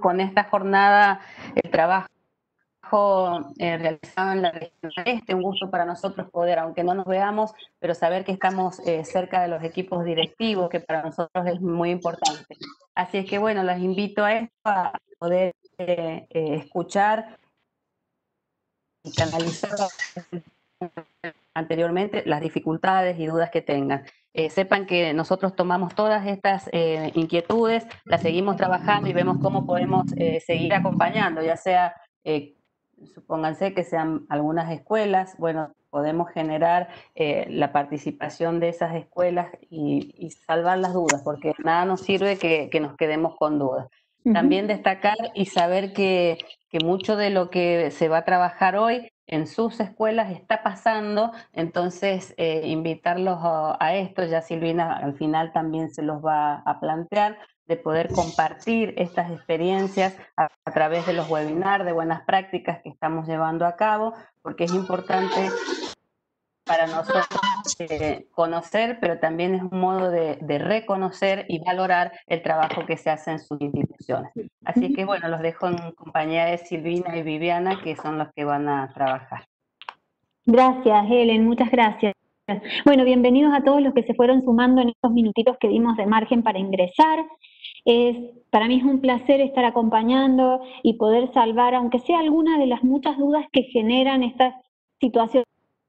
con esta jornada el trabajo eh, realizado en la región este, un gusto para nosotros poder, aunque no nos veamos, pero saber que estamos eh, cerca de los equipos directivos, que para nosotros es muy importante. Así es que bueno, las invito a esto, a poder eh, escuchar y canalizar anteriormente las dificultades y dudas que tengan. Sepan que nosotros tomamos todas estas inquietudes, las seguimos trabajando y vemos cómo podemos seguir acompañando, ya sea supónganse que sean algunas escuelas, bueno, podemos generar eh, la participación de esas escuelas y, salvar las dudas, porque nada nos sirve que, nos quedemos con dudas. También destacar y saber que, mucho de lo que se va a trabajar hoy en sus escuelas está pasando, entonces eh, invitarlos a, esto, ya Silvina al final también se los va a plantear, de poder compartir estas experiencias a, través de los webinars de buenas prácticas que estamos llevando a cabo, porque es importante para nosotros eh, conocer, pero también es un modo de, reconocer y valorar el trabajo que se hace en sus instituciones. Así que bueno, los dejo en compañía de Silvina y Viviana, que son los que van a trabajar. Gracias, Helen, muchas gracias. Bueno, bienvenidos a todos los que se fueron sumando en estos minutitos que dimos de margen para ingresar. Es, para mí es un placer estar acompañando y poder salvar, aunque sea alguna de las muchas dudas que generan estas situaciones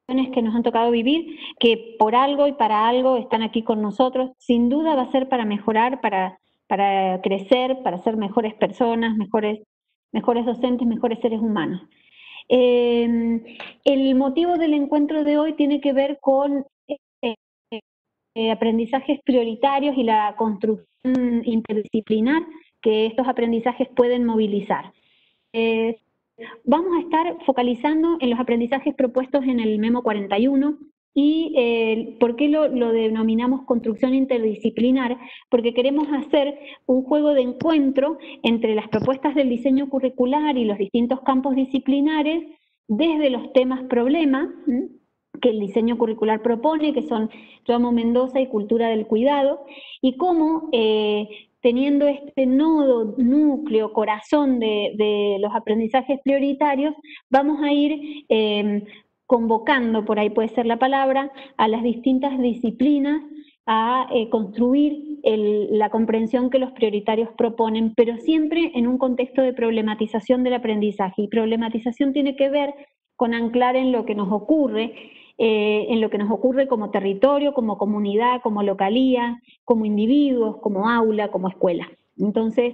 que nos han tocado vivir, que por algo y para algo están aquí con nosotros. Sin duda va a ser para mejorar, para, para crecer, para ser mejores personas, mejores, mejores docentes, mejores seres humanos. Eh, el motivo del encuentro de hoy tiene que ver con eh, eh, aprendizajes prioritarios y la construcción interdisciplinar que estos aprendizajes pueden movilizar. Vamos a estar focalizando en los aprendizajes propuestos en el Memo 41, ¿Y eh, por qué lo, denominamos construcción interdisciplinar? Porque queremos hacer un juego de encuentro entre las propuestas del diseño curricular y los distintos campos disciplinares desde los temas problemas que el diseño curricular propone, que son Yo amo Mendoza y Cultura del Cuidado, y cómo eh, teniendo este nodo, núcleo, corazón de, los aprendizajes prioritarios, vamos a ir eh, convocando, por ahí puede ser la palabra, a las distintas disciplinas a eh, construir la comprensión que los prioritarios proponen, pero siempre en un contexto de problematización del aprendizaje. Y problematización tiene que ver con anclar en lo que nos ocurre, eh, en lo que nos ocurre como territorio, como comunidad, como localía, como individuos, como aula, como escuela. Entonces,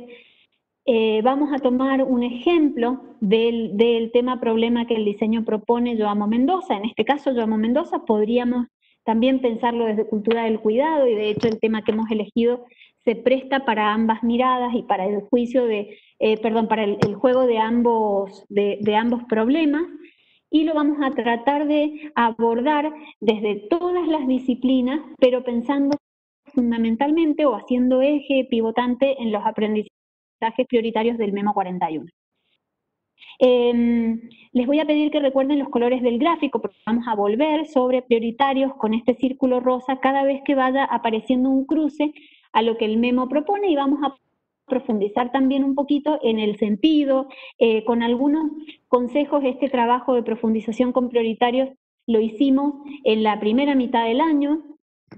eh, vamos a tomar un ejemplo del, tema problema que el diseño propone Yo Amo Mendoza. En este caso, Yo Amo Mendoza, podríamos también pensarlo desde cultura del cuidado y de hecho el tema que hemos elegido se presta para ambas miradas y para el juicio de, eh, perdón, para el, juego de ambos, de, de ambos problemas y lo vamos a tratar de abordar desde todas las disciplinas, pero pensando fundamentalmente o haciendo eje pivotante en los aprendizajes prioritarios del Memo 41. Em, les voy a pedir que recuerden los colores del gráfico porque vamos a volver sobre prioritarios con este círculo rosa cada vez que vaya apareciendo un cruce a lo que el memo propone y vamos a profundizar también un poquito en el sentido, eh, con algunos consejos, este trabajo de profundización con prioritarios lo hicimos en la primera mitad del año,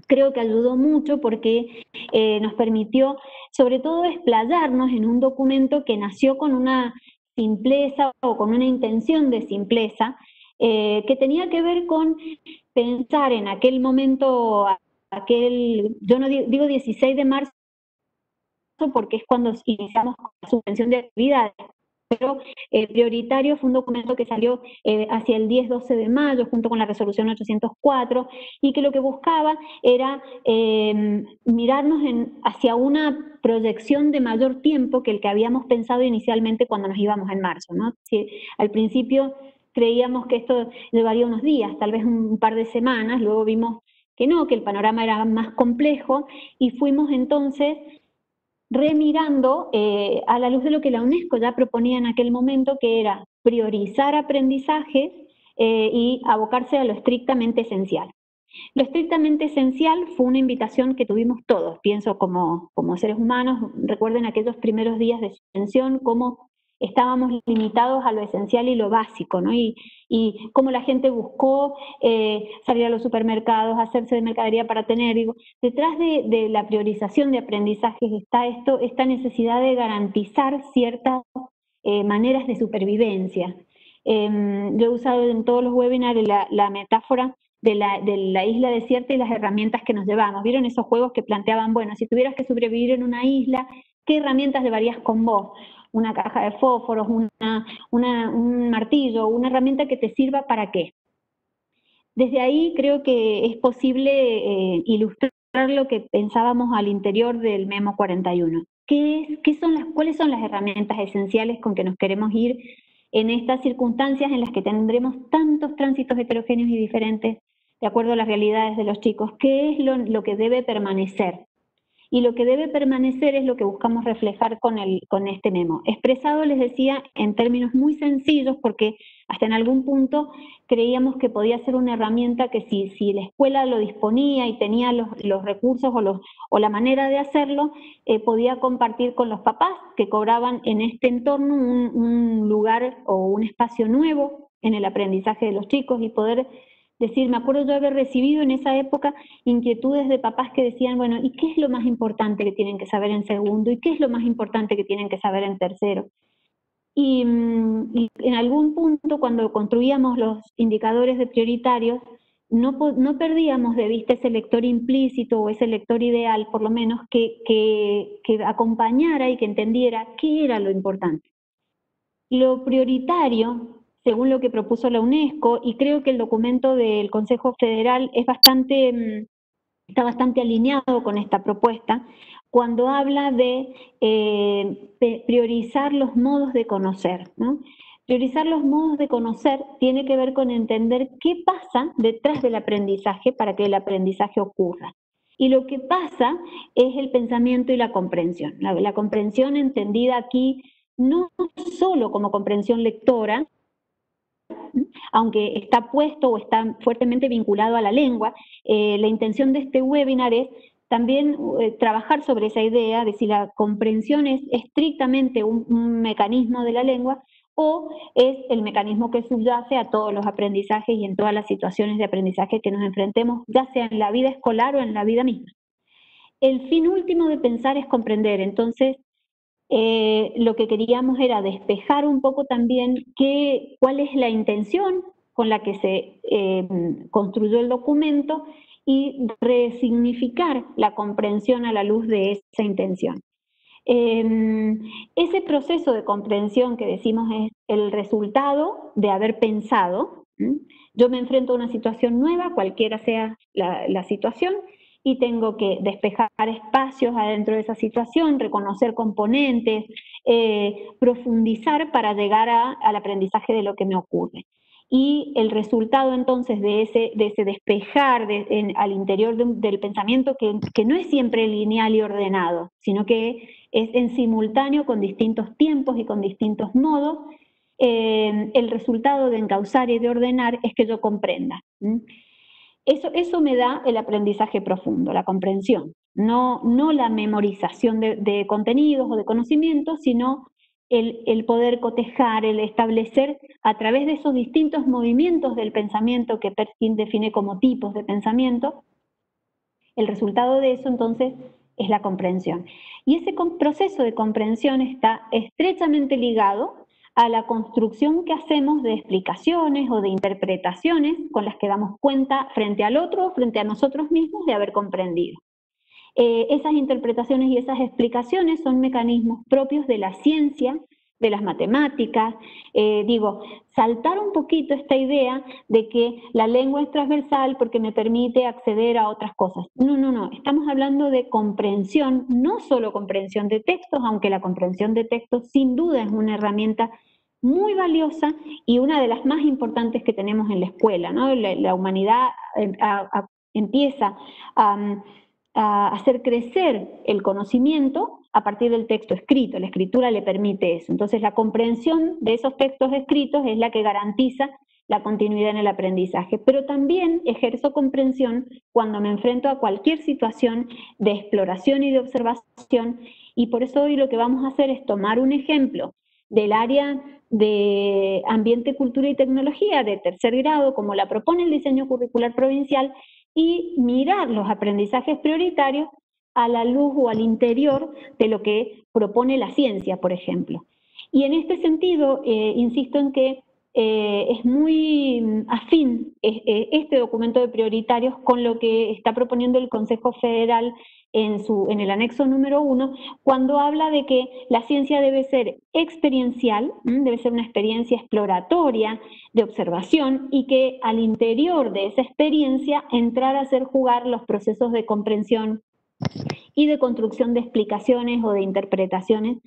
creo que ayudó mucho porque eh, nos permitió sobre todo explayarnos en un documento que nació con una simpleza o con una intención de simpleza, eh, que tenía que ver con pensar en aquel momento, aquel, yo no digo 16 de marzo porque es cuando iniciamos la suspensión de actividades, pero eh, prioritario fue un documento que salió eh, hacia el 10-12 de mayo junto con la resolución 804 y que lo que buscaba era em, mirarnos hacia una proyección de mayor tiempo que el que habíamos pensado inicialmente cuando nos íbamos en marzo. ¿no? Al principio creíamos que esto llevaría unos días, tal vez un par de semanas, luego vimos que no, que el panorama era más complejo y fuimos entonces remirando eh, a la luz de lo que la UNESCO ya proponía en aquel momento, que era priorizar aprendizajes eh, y abocarse a lo estrictamente esencial. Lo estrictamente esencial fue una invitación que tuvimos todos, pienso como, como seres humanos, recuerden aquellos primeros días de suspensión, cómo estábamos limitados a lo esencial y lo básico, ¿no? Y, y cómo la gente buscó eh, salir a los supermercados, hacerse de mercadería para tener. Digo, detrás de, la priorización de aprendizajes está esto, esta necesidad de garantizar ciertas eh, maneras de supervivencia. Em, yo he usado en todos los webinars la, metáfora de la, de la, isla desierta y las herramientas que nos llevamos. ¿Vieron esos juegos que planteaban, bueno, si tuvieras que sobrevivir en una isla, ¿qué herramientas llevarías con vos? Una caja de fósforos, una, un martillo, una herramienta que te sirva para qué. Desde ahí creo que es posible eh, ilustrar lo que pensábamos al interior del Memo 41. ¿Qué qué son las, ¿Cuáles son las herramientas esenciales con que nos queremos ir en estas circunstancias en las que tendremos tantos tránsitos heterogéneos y diferentes de acuerdo a las realidades de los chicos, qué es lo, que debe permanecer. Y lo que debe permanecer es lo que buscamos reflejar con, el, con este memo. Expresado, les decía, en términos muy sencillos, porque hasta en algún punto creíamos que podía ser una herramienta que si, si la escuela lo disponía y tenía los, los recursos o, los, o, la manera de hacerlo, eh, podía compartir con los papás que cobraban en este entorno un, un lugar o un espacio nuevo en el aprendizaje de los chicos y poder decir, me acuerdo yo haber recibido en esa época inquietudes de papás que decían, bueno, ¿y qué es lo más importante que tienen que saber en segundo? ¿Y qué es lo más importante que tienen que saber en tercero? Y, mm, en algún punto, cuando construíamos los indicadores de prioritarios, no, no, perdíamos de vista ese lector implícito o ese lector ideal, por lo menos, que, que, que acompañara y que entendiera qué era lo importante. Lo prioritario según lo que propuso la UNESCO, y creo que el documento del Consejo Federal es bastante, mm, está bastante alineado con esta propuesta, cuando habla de eh, priorizar los modos de conocer. Priorizar los modos de conocer tiene que ver con entender qué pasa detrás del aprendizaje para que el aprendizaje ocurra. Y lo que pasa es el pensamiento y la comprensión. la comprensión entendida aquí no solo como comprensión lectora, aunque está puesto o está fuertemente vinculado a la lengua, eh, la intención de este webinar es también eh, trabajar sobre esa idea de si la comprensión es estrictamente un, mecanismo de la lengua o es el mecanismo que subyace a todos los aprendizajes y en todas las situaciones de aprendizaje que nos enfrentemos, ya sea en la vida escolar o en la vida misma. El fin último de pensar es comprender, entonces eh, lo que queríamos era despejar un poco también qué, cuál es la intención con la que se eh, construyó el documento y resignificar la comprensión a la luz de esa intención. Em, ese proceso de comprensión que decimos es el resultado de haber pensado. Yo me enfrento a una situación nueva, cualquiera sea la situación, y tengo que despejar espacios adentro de esa situación, reconocer componentes, eh, profundizar para llegar al aprendizaje de lo que me ocurre. Y el resultado entonces de ese, de ese despejar al interior del pensamiento, que, no es siempre lineal y ordenado, sino que es en simultáneo con distintos tiempos y con distintos modos, eh, el resultado de encauzar y de ordenar es que yo comprenda. Eso, eso me da el aprendizaje profundo, la comprensión, no, no la memorización de, contenidos o de conocimientos, sino el, poder cotejar, el establecer a través de esos distintos movimientos del pensamiento que Perkin define como tipos de pensamiento, el resultado de eso entonces es la comprensión. Y ese proceso de comprensión está estrechamente ligado a la construcción que hacemos de explicaciones o de interpretaciones con las que damos cuenta frente al otro, frente a nosotros mismos de haber comprendido. Eh, esas interpretaciones y esas explicaciones son mecanismos propios de la ciencia, de las matemáticas. Eh, digo, saltar un poquito esta idea de que la lengua es transversal porque me permite acceder a otras cosas. No, no, no, estamos hablando de comprensión, no solo comprensión de textos, aunque la comprensión de textos sin duda es una herramienta muy valiosa y una de las más importantes que tenemos en la escuela. ¿no? La, humanidad eh, empieza a, hacer crecer el conocimiento a partir del texto escrito. La escritura le permite eso. Entonces la comprensión de esos textos escritos es la que garantiza la continuidad en el aprendizaje, pero también ejerzo comprensión cuando me enfrento a cualquier situación de exploración y de observación y por eso hoy lo que vamos a hacer es tomar un ejemplo del área de ambiente, cultura y tecnología de tercer grado, como la propone el diseño curricular provincial, y mirar los aprendizajes prioritarios a la luz o al interior de lo que propone la ciencia, por ejemplo. Y en este sentido, eh, insisto en que eh, es muy afín eh, este documento de prioritarios con lo que está proponiendo el Consejo Federal en, su, en el anexo número uno, cuando habla de que la ciencia debe ser experiencial, debe ser una experiencia exploratoria de observación y que al interior de esa experiencia entrar a hacer jugar los procesos de comprensión y de construcción de explicaciones o de interpretaciones,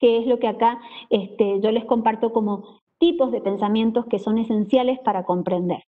que es lo que acá este, yo les comparto como tipos de pensamientos que son esenciales para comprender.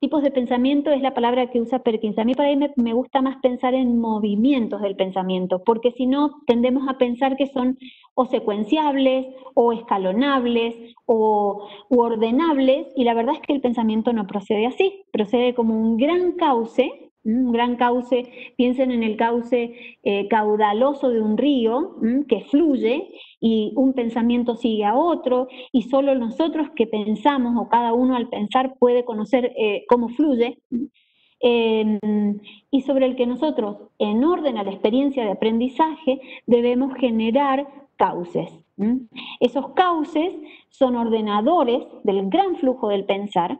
Tipos de pensamiento es la palabra que usa Perkins. A mí por ahí me, gusta más pensar en movimientos del pensamiento, porque si no tendemos a pensar que son o secuenciables o escalonables o ordenables, y la verdad es que el pensamiento no procede así, procede como un gran cauce un gran cauce, piensen en el cauce eh, caudaloso de un río que fluye y un pensamiento sigue a otro y solo nosotros que pensamos o cada uno al pensar puede conocer eh, cómo fluye em, y sobre el que nosotros en orden a la experiencia de aprendizaje debemos generar cauces. Esos cauces son ordenadores del gran flujo del pensar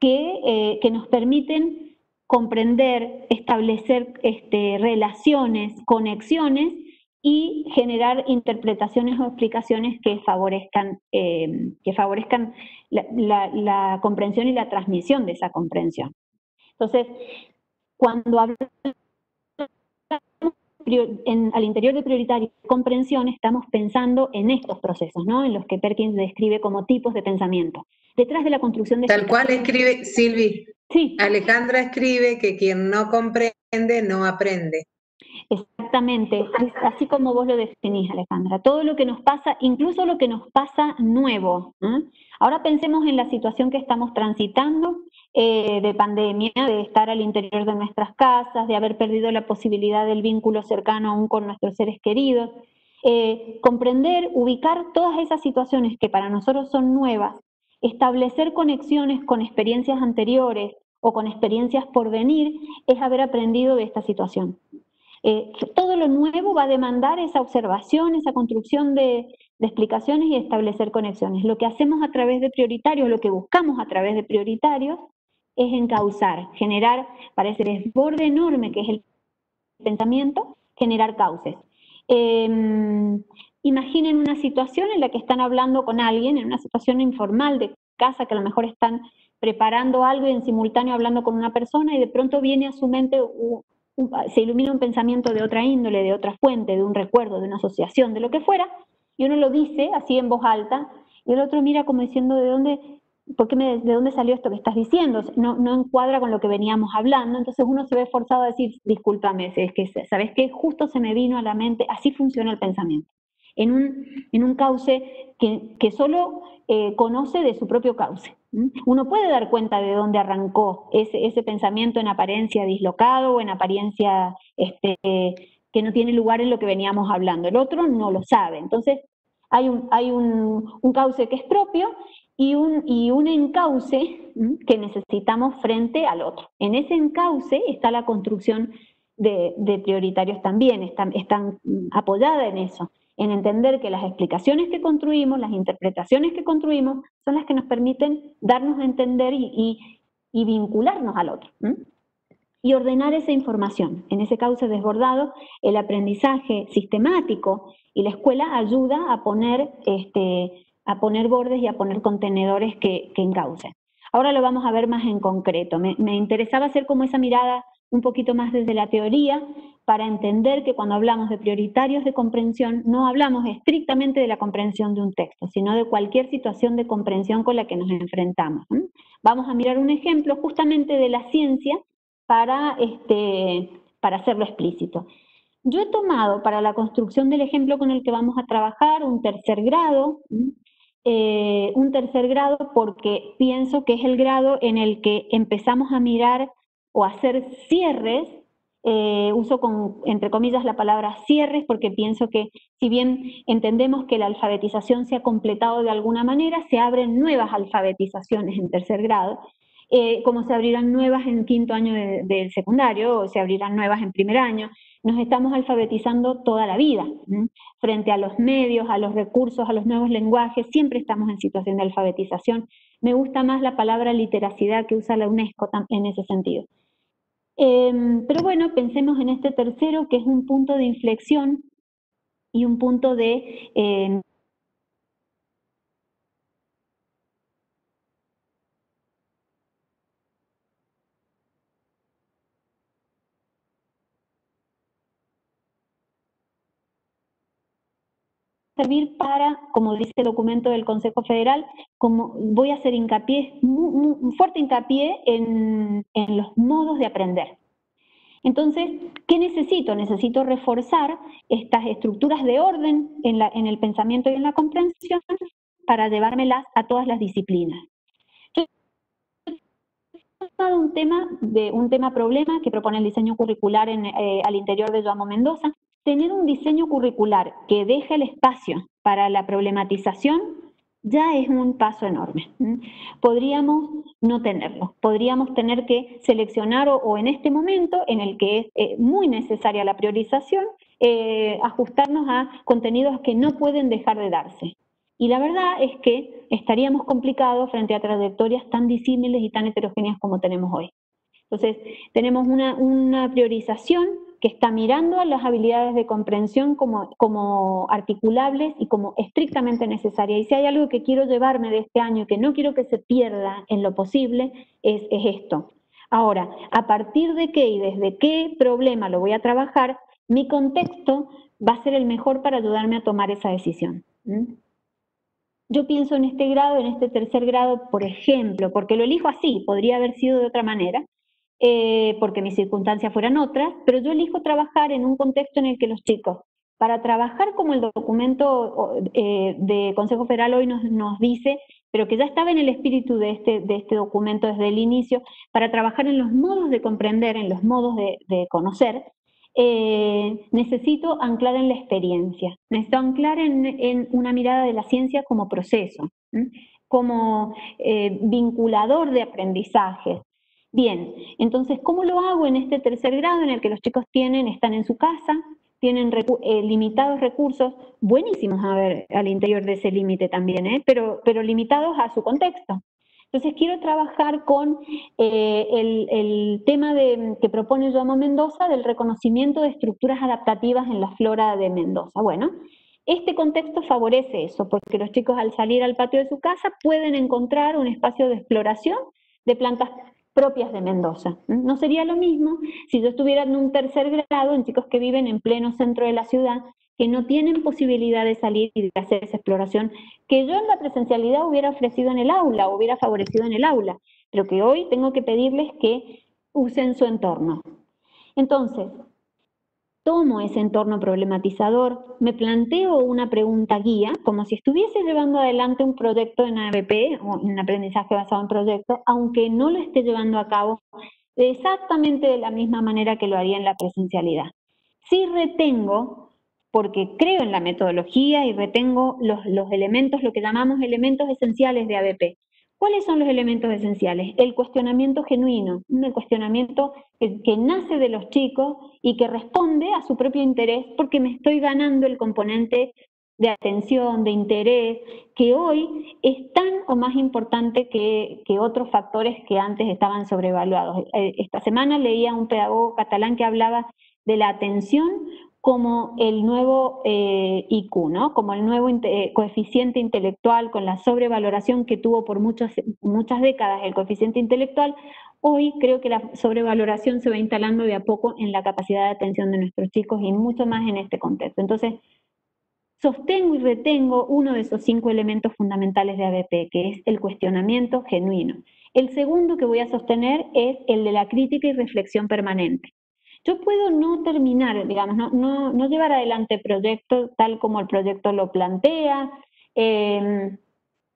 que, eh, que nos permiten comprender, establecer este, relaciones, conexiones y generar interpretaciones o explicaciones que favorezcan, em, que favorezcan la, comprensión y la transmisión de esa comprensión. Entonces, cuando hablamos al interior de prioritario comprensión, estamos pensando en estos procesos, ¿no? en los que Perkins describe como tipos de pensamiento. Detrás de la construcción de... Tal cual escribe Silvi, Sí. Alejandra escribe que quien no comprende no aprende. Exactamente, así como vos lo definís, Alejandra. Todo lo que nos pasa, incluso lo que nos pasa nuevo. Ahora pensemos en la situación que estamos transitando eh, de pandemia, de estar al interior de nuestras casas, de haber perdido la posibilidad del vínculo cercano aún con nuestros seres queridos. Eh, comprender, ubicar todas esas situaciones que para nosotros son nuevas Establecer conexiones con experiencias anteriores o con experiencias por venir es haber aprendido de esta situación. Eh, todo lo nuevo va a demandar esa observación, esa construcción de, explicaciones y establecer conexiones. Lo que hacemos a través de prioritarios, lo que buscamos a través de prioritarios, es encauzar, generar, para ese desborde enorme que es el pensamiento, generar cauces. Em, Imaginen una situación en la que están hablando con alguien, en una situación informal de casa, que a lo mejor están preparando algo y en simultáneo hablando con una persona y de pronto viene a su mente, se ilumina un pensamiento de otra índole, de otra fuente, de un recuerdo, de una asociación, de lo que fuera, y uno lo dice así en voz alta, y el otro mira como diciendo, ¿de dónde, por qué me, de dónde salió esto que estás diciendo? No, no encuadra con lo que veníamos hablando, entonces uno se ve forzado a decir, discúlpame, es que, ¿sabes qué? Justo se me vino a la mente, así funciona el pensamiento en un, en un cauce que, que solo eh, conoce de su propio cauce. Uno puede dar cuenta de dónde arrancó ese, pensamiento en apariencia dislocado o en apariencia este, que no tiene lugar en lo que veníamos hablando. El otro no lo sabe. Entonces, hay un, cauce que es propio y un, encauce que necesitamos frente al otro. En ese encauce está la construcción de, prioritarios también, están, están apoyadas en eso en entender que las explicaciones que construimos, las interpretaciones que construimos, son las que nos permiten darnos a entender y, vincularnos al otro. Y ordenar esa información. En ese cauce desbordado, el aprendizaje sistemático y la escuela ayuda a poner, este, a poner bordes y a poner contenedores que, que encaucen. Ahora lo vamos a ver más en concreto. Me, me interesaba hacer como esa mirada un poquito más desde la teoría para entender que cuando hablamos de prioritarios de comprensión no hablamos estrictamente de la comprensión de un texto, sino de cualquier situación de comprensión con la que nos enfrentamos. Vamos a mirar un ejemplo justamente de la ciencia para, este, para hacerlo explícito. Yo he tomado para la construcción del ejemplo con el que vamos a trabajar un tercer grado eh, un tercer grado porque pienso que es el grado en el que empezamos a mirar o hacer cierres eh, uso con, entre comillas, la palabra cierres porque pienso que si bien entendemos que la alfabetización se ha completado de alguna manera, se abren nuevas alfabetizaciones en tercer grado, eh, como se abrirán nuevas en quinto año del secundario o se abrirán nuevas en primer año. Nos estamos alfabetizando toda la vida. Frente a los medios, a los recursos, a los nuevos lenguajes, siempre estamos en situación de alfabetización. Me gusta más la palabra literacidad que usa la UNESCO en ese sentido. Em, pero bueno, pensemos en este tercero, que es un punto de inflexión y un punto de... Eh, servir para, como dice el documento del Consejo Federal, como voy a hacer hincapié, un fuerte hincapié en, los modos de aprender. Entonces, ¿qué necesito? Necesito reforzar estas estructuras de orden en, la, en el pensamiento y en la comprensión para llevármelas a todas las disciplinas. Yo he un tema, de, un tema problema que propone el diseño curricular en, eh, al interior de Joamo Mendoza, tener un diseño curricular que deje el espacio para la problematización ya es un paso enorme. Podríamos no tenerlo, podríamos tener que seleccionar o, en este momento en el que es eh, muy necesaria la priorización, eh, ajustarnos a contenidos que no pueden dejar de darse. Y la verdad es que estaríamos complicados frente a trayectorias tan disímiles y tan heterogéneas como tenemos hoy. Entonces, tenemos una, una priorización que está mirando a las habilidades de comprensión como, como articulables y como estrictamente necesarias. Y si hay algo que quiero llevarme de este año y que no quiero que se pierda en lo posible, es, esto. Ahora, a partir de qué y desde qué problema lo voy a trabajar, mi contexto va a ser el mejor para ayudarme a tomar esa decisión. Yo pienso en este grado, en este tercer grado, por ejemplo, porque lo elijo así, podría haber sido de otra manera, eh, porque mis circunstancias fueran otras, pero yo elijo trabajar en un contexto en el que los chicos, para trabajar como el documento eh, de Consejo Federal hoy nos, nos, dice, pero que ya estaba en el espíritu de este, de este documento desde el inicio, para trabajar en los modos de comprender, en los modos de, de conocer, eh, necesito anclar en la experiencia, necesito anclar en, en, una mirada de la ciencia como proceso, como vinculador de aprendizajes, Bien, entonces, ¿cómo lo hago en este tercer grado en el que los chicos tienen, están en su casa, tienen eh, limitados recursos, buenísimos a ver al interior de ese límite también, ¿eh? pero, pero limitados a su contexto? Entonces quiero trabajar con eh, el, tema de, que propone Joamo Mendoza del reconocimiento de estructuras adaptativas en la flora de Mendoza. Bueno, este contexto favorece eso, porque los chicos al salir al patio de su casa pueden encontrar un espacio de exploración de plantas propias de Mendoza. No sería lo mismo si yo estuviera en un tercer grado en chicos que viven en pleno centro de la ciudad, que no tienen posibilidad de salir y de hacer esa exploración, que yo en la presencialidad hubiera ofrecido en el aula, hubiera favorecido en el aula, pero que hoy tengo que pedirles que usen su entorno. Entonces, tomo ese entorno problematizador, me planteo una pregunta guía, como si estuviese llevando adelante un proyecto en ABP, o un aprendizaje basado en proyectos, aunque no lo esté llevando a cabo exactamente de la misma manera que lo haría en la presencialidad. Si retengo, porque creo en la metodología y retengo los, los elementos, lo que llamamos elementos esenciales de ABP, ¿Cuáles son los elementos esenciales? El cuestionamiento genuino, un cuestionamiento que, nace de los chicos y que responde a su propio interés porque me estoy ganando el componente de atención, de interés, que hoy es tan o más importante que, que otros factores que antes estaban sobrevaluados. Eh, esta semana leía a un pedagogo catalán que hablaba de la atención como el nuevo eh, IQ, ¿no? como el nuevo eh, coeficiente intelectual, con la sobrevaloración que tuvo por muchas, muchas décadas el coeficiente intelectual, hoy creo que la sobrevaloración se va instalando de a poco en la capacidad de atención de nuestros chicos y mucho más en este contexto. Entonces, sostengo y retengo uno de esos cinco elementos fundamentales de ABP, que es el cuestionamiento genuino. El segundo que voy a sostener es el de la crítica y reflexión permanente. Yo puedo no terminar, digamos, no, no, llevar adelante el proyecto tal como el proyecto lo plantea, em,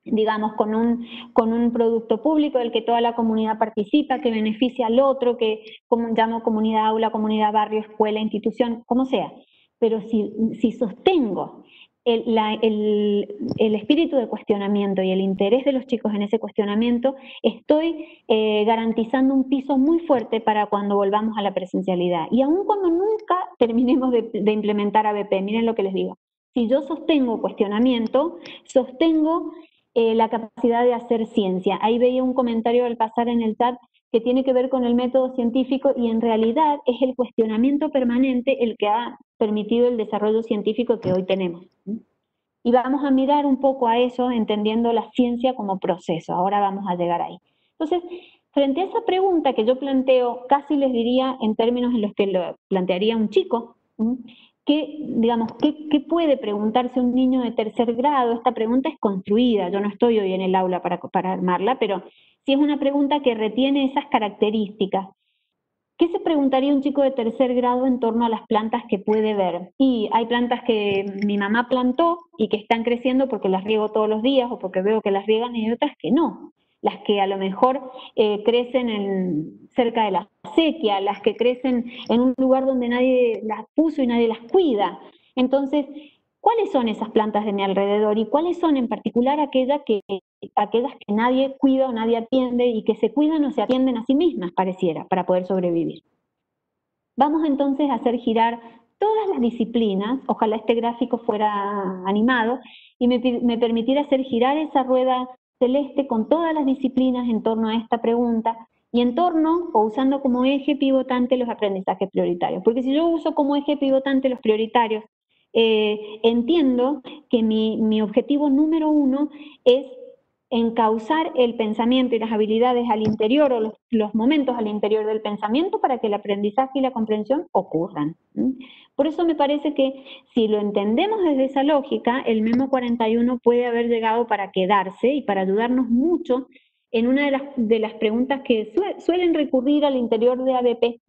digamos, con un, con un producto público del que toda la comunidad participa, que beneficia al otro, que como llamo comunidad aula, comunidad barrio, escuela, institución, como sea. Pero si, si sostengo el, espíritu de cuestionamiento y el interés de los chicos en ese cuestionamiento, estoy eh, garantizando un piso muy fuerte para cuando volvamos a la presencialidad. Y aun cuando nunca terminemos de, de implementar ABP, miren lo que les digo, si yo sostengo cuestionamiento, sostengo eh, la capacidad de hacer ciencia. Ahí veía un comentario al pasar en el chat que tiene que ver con el método científico y en realidad es el cuestionamiento permanente el que ha permitido el desarrollo científico que hoy tenemos. Y vamos a mirar un poco a eso entendiendo la ciencia como proceso. Ahora vamos a llegar ahí. Entonces, frente a esa pregunta que yo planteo, casi les diría en términos en los que lo plantearía un chico, ¿Qué, digamos, ¿qué, puede preguntarse un niño de tercer grado? Esta pregunta es construida, yo no estoy hoy en el aula para, para armarla, pero si es una pregunta que retiene esas características. ¿Qué se preguntaría un chico de tercer grado en torno a las plantas que puede ver? Y hay plantas que mi mamá plantó y que están creciendo porque las riego todos los días o porque veo que las riegan y hay otras que no las que a lo mejor eh, crecen en, cerca de la sequía, las que crecen en un lugar donde nadie las puso y nadie las cuida. Entonces, ¿cuáles son esas plantas de mi alrededor y cuáles son en particular aquellas que, aquellas que nadie cuida o nadie atiende y que se cuidan o se atienden a sí mismas, pareciera, para poder sobrevivir? Vamos entonces a hacer girar todas las disciplinas, ojalá este gráfico fuera animado, y me, me permitiera hacer girar esa rueda celeste con todas las disciplinas en torno a esta pregunta y en torno o usando como eje pivotante los aprendizajes prioritarios. Porque si yo uso como eje pivotante los prioritarios, eh, entiendo que mi, mi objetivo número uno es encauzar el pensamiento y las habilidades al interior o los, momentos al interior del pensamiento para que el aprendizaje y la comprensión ocurran. Por eso me parece que si lo entendemos desde esa lógica, el Memo 41 puede haber llegado para quedarse y para ayudarnos mucho en una de las, de las preguntas que suelen recurrir al interior de ABP,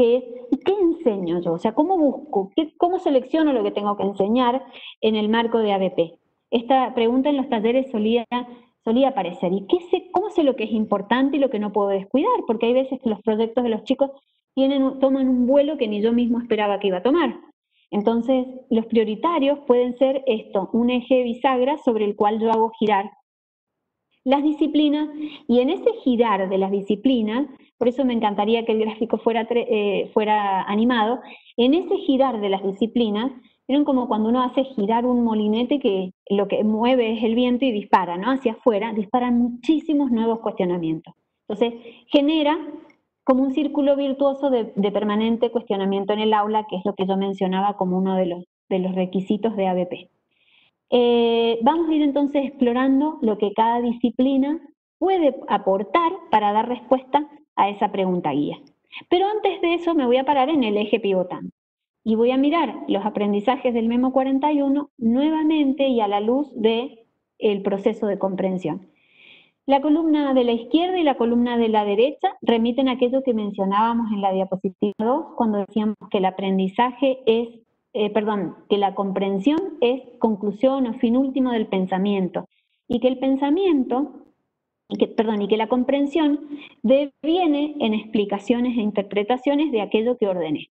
que es, ¿qué enseño yo? O sea, ¿cómo busco? ¿Cómo selecciono lo que tengo que enseñar en el marco de ABP? Esta pregunta en los talleres solía solía aparecer. ¿Y qué sé, cómo sé lo que es importante y lo que no puedo descuidar? Porque hay veces que los proyectos de los chicos tienen, toman un vuelo que ni yo mismo esperaba que iba a tomar. Entonces, los prioritarios pueden ser esto, un eje bisagra sobre el cual yo hago girar las disciplinas y en ese girar de las disciplinas, por eso me encantaría que el gráfico fuera, eh, animado, en ese girar de las disciplinas Vieron como cuando uno hace girar un molinete que lo que mueve es el viento y dispara, ¿no? Hacia afuera, disparan muchísimos nuevos cuestionamientos. Entonces, genera como un círculo virtuoso de, permanente cuestionamiento en el aula, que es lo que yo mencionaba como uno de los, de los requisitos de ABP. Eh, vamos a ir entonces explorando lo que cada disciplina puede aportar para dar respuesta a esa pregunta guía. Pero antes de eso me voy a parar en el eje pivotante y voy a mirar los aprendizajes del Memo 41 nuevamente y a la luz del el proceso de comprensión. La columna de la izquierda y la columna de la derecha remiten a aquello que mencionábamos en la diapositiva 2 cuando decíamos que el aprendizaje es, eh, perdón, que la comprensión es conclusión o fin último del pensamiento y que el pensamiento, que, perdón, y que la comprensión deviene en explicaciones e interpretaciones de aquello que ordené.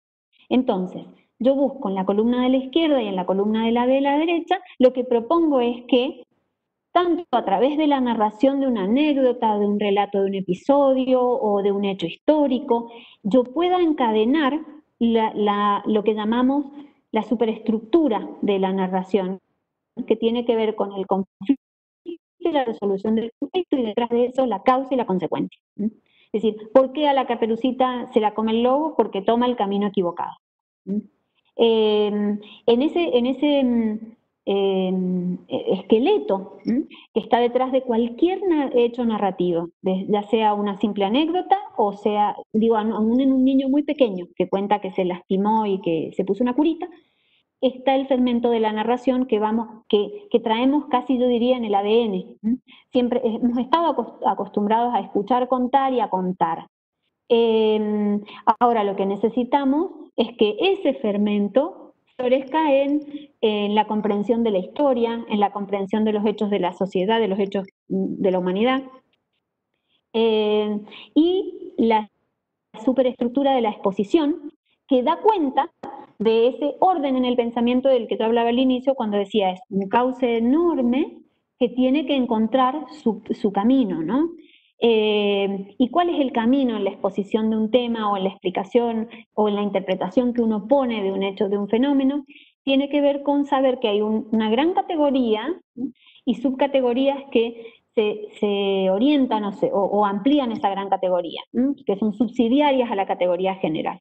Entonces, yo busco en la columna de la izquierda y en la columna de la de la derecha, lo que propongo es que tanto a través de la narración de una anécdota, de un relato de un episodio o de un hecho histórico, yo pueda encadenar lo que llamamos la superestructura de la narración, que tiene que ver con el conflicto y la resolución del conflicto y detrás de eso la causa y la consecuencia. Es decir, ¿por qué a la caperucita se la come el lobo? Porque toma el camino equivocado. Em, en ese, en ese em, esqueleto que está detrás de cualquier hecho narrativo, ya sea una simple anécdota o sea, digo, aún en un niño muy pequeño que cuenta que se lastimó y que se puso una curita, está el fermento de la narración que, vamos, que, que traemos casi, yo diría, en el ADN. Siempre hemos estado acostumbrados a escuchar contar y a contar. Em, ahora lo que necesitamos es que ese fermento florezca en, la comprensión de la historia, en la comprensión de los hechos de la sociedad, de los hechos de la humanidad. Eh, y la superestructura de la exposición, que da cuenta de ese orden en el pensamiento del que yo hablaba al inicio cuando decía es un cauce enorme que tiene que encontrar su, su camino, ¿no? Eh, ¿Y cuál es el camino en la exposición de un tema o en la explicación o en la interpretación que uno pone de un hecho, de un fenómeno? Tiene que ver con saber que hay una gran categoría y subcategorías que se, orientan o, amplían esa gran categoría, que son subsidiarias a la categoría general.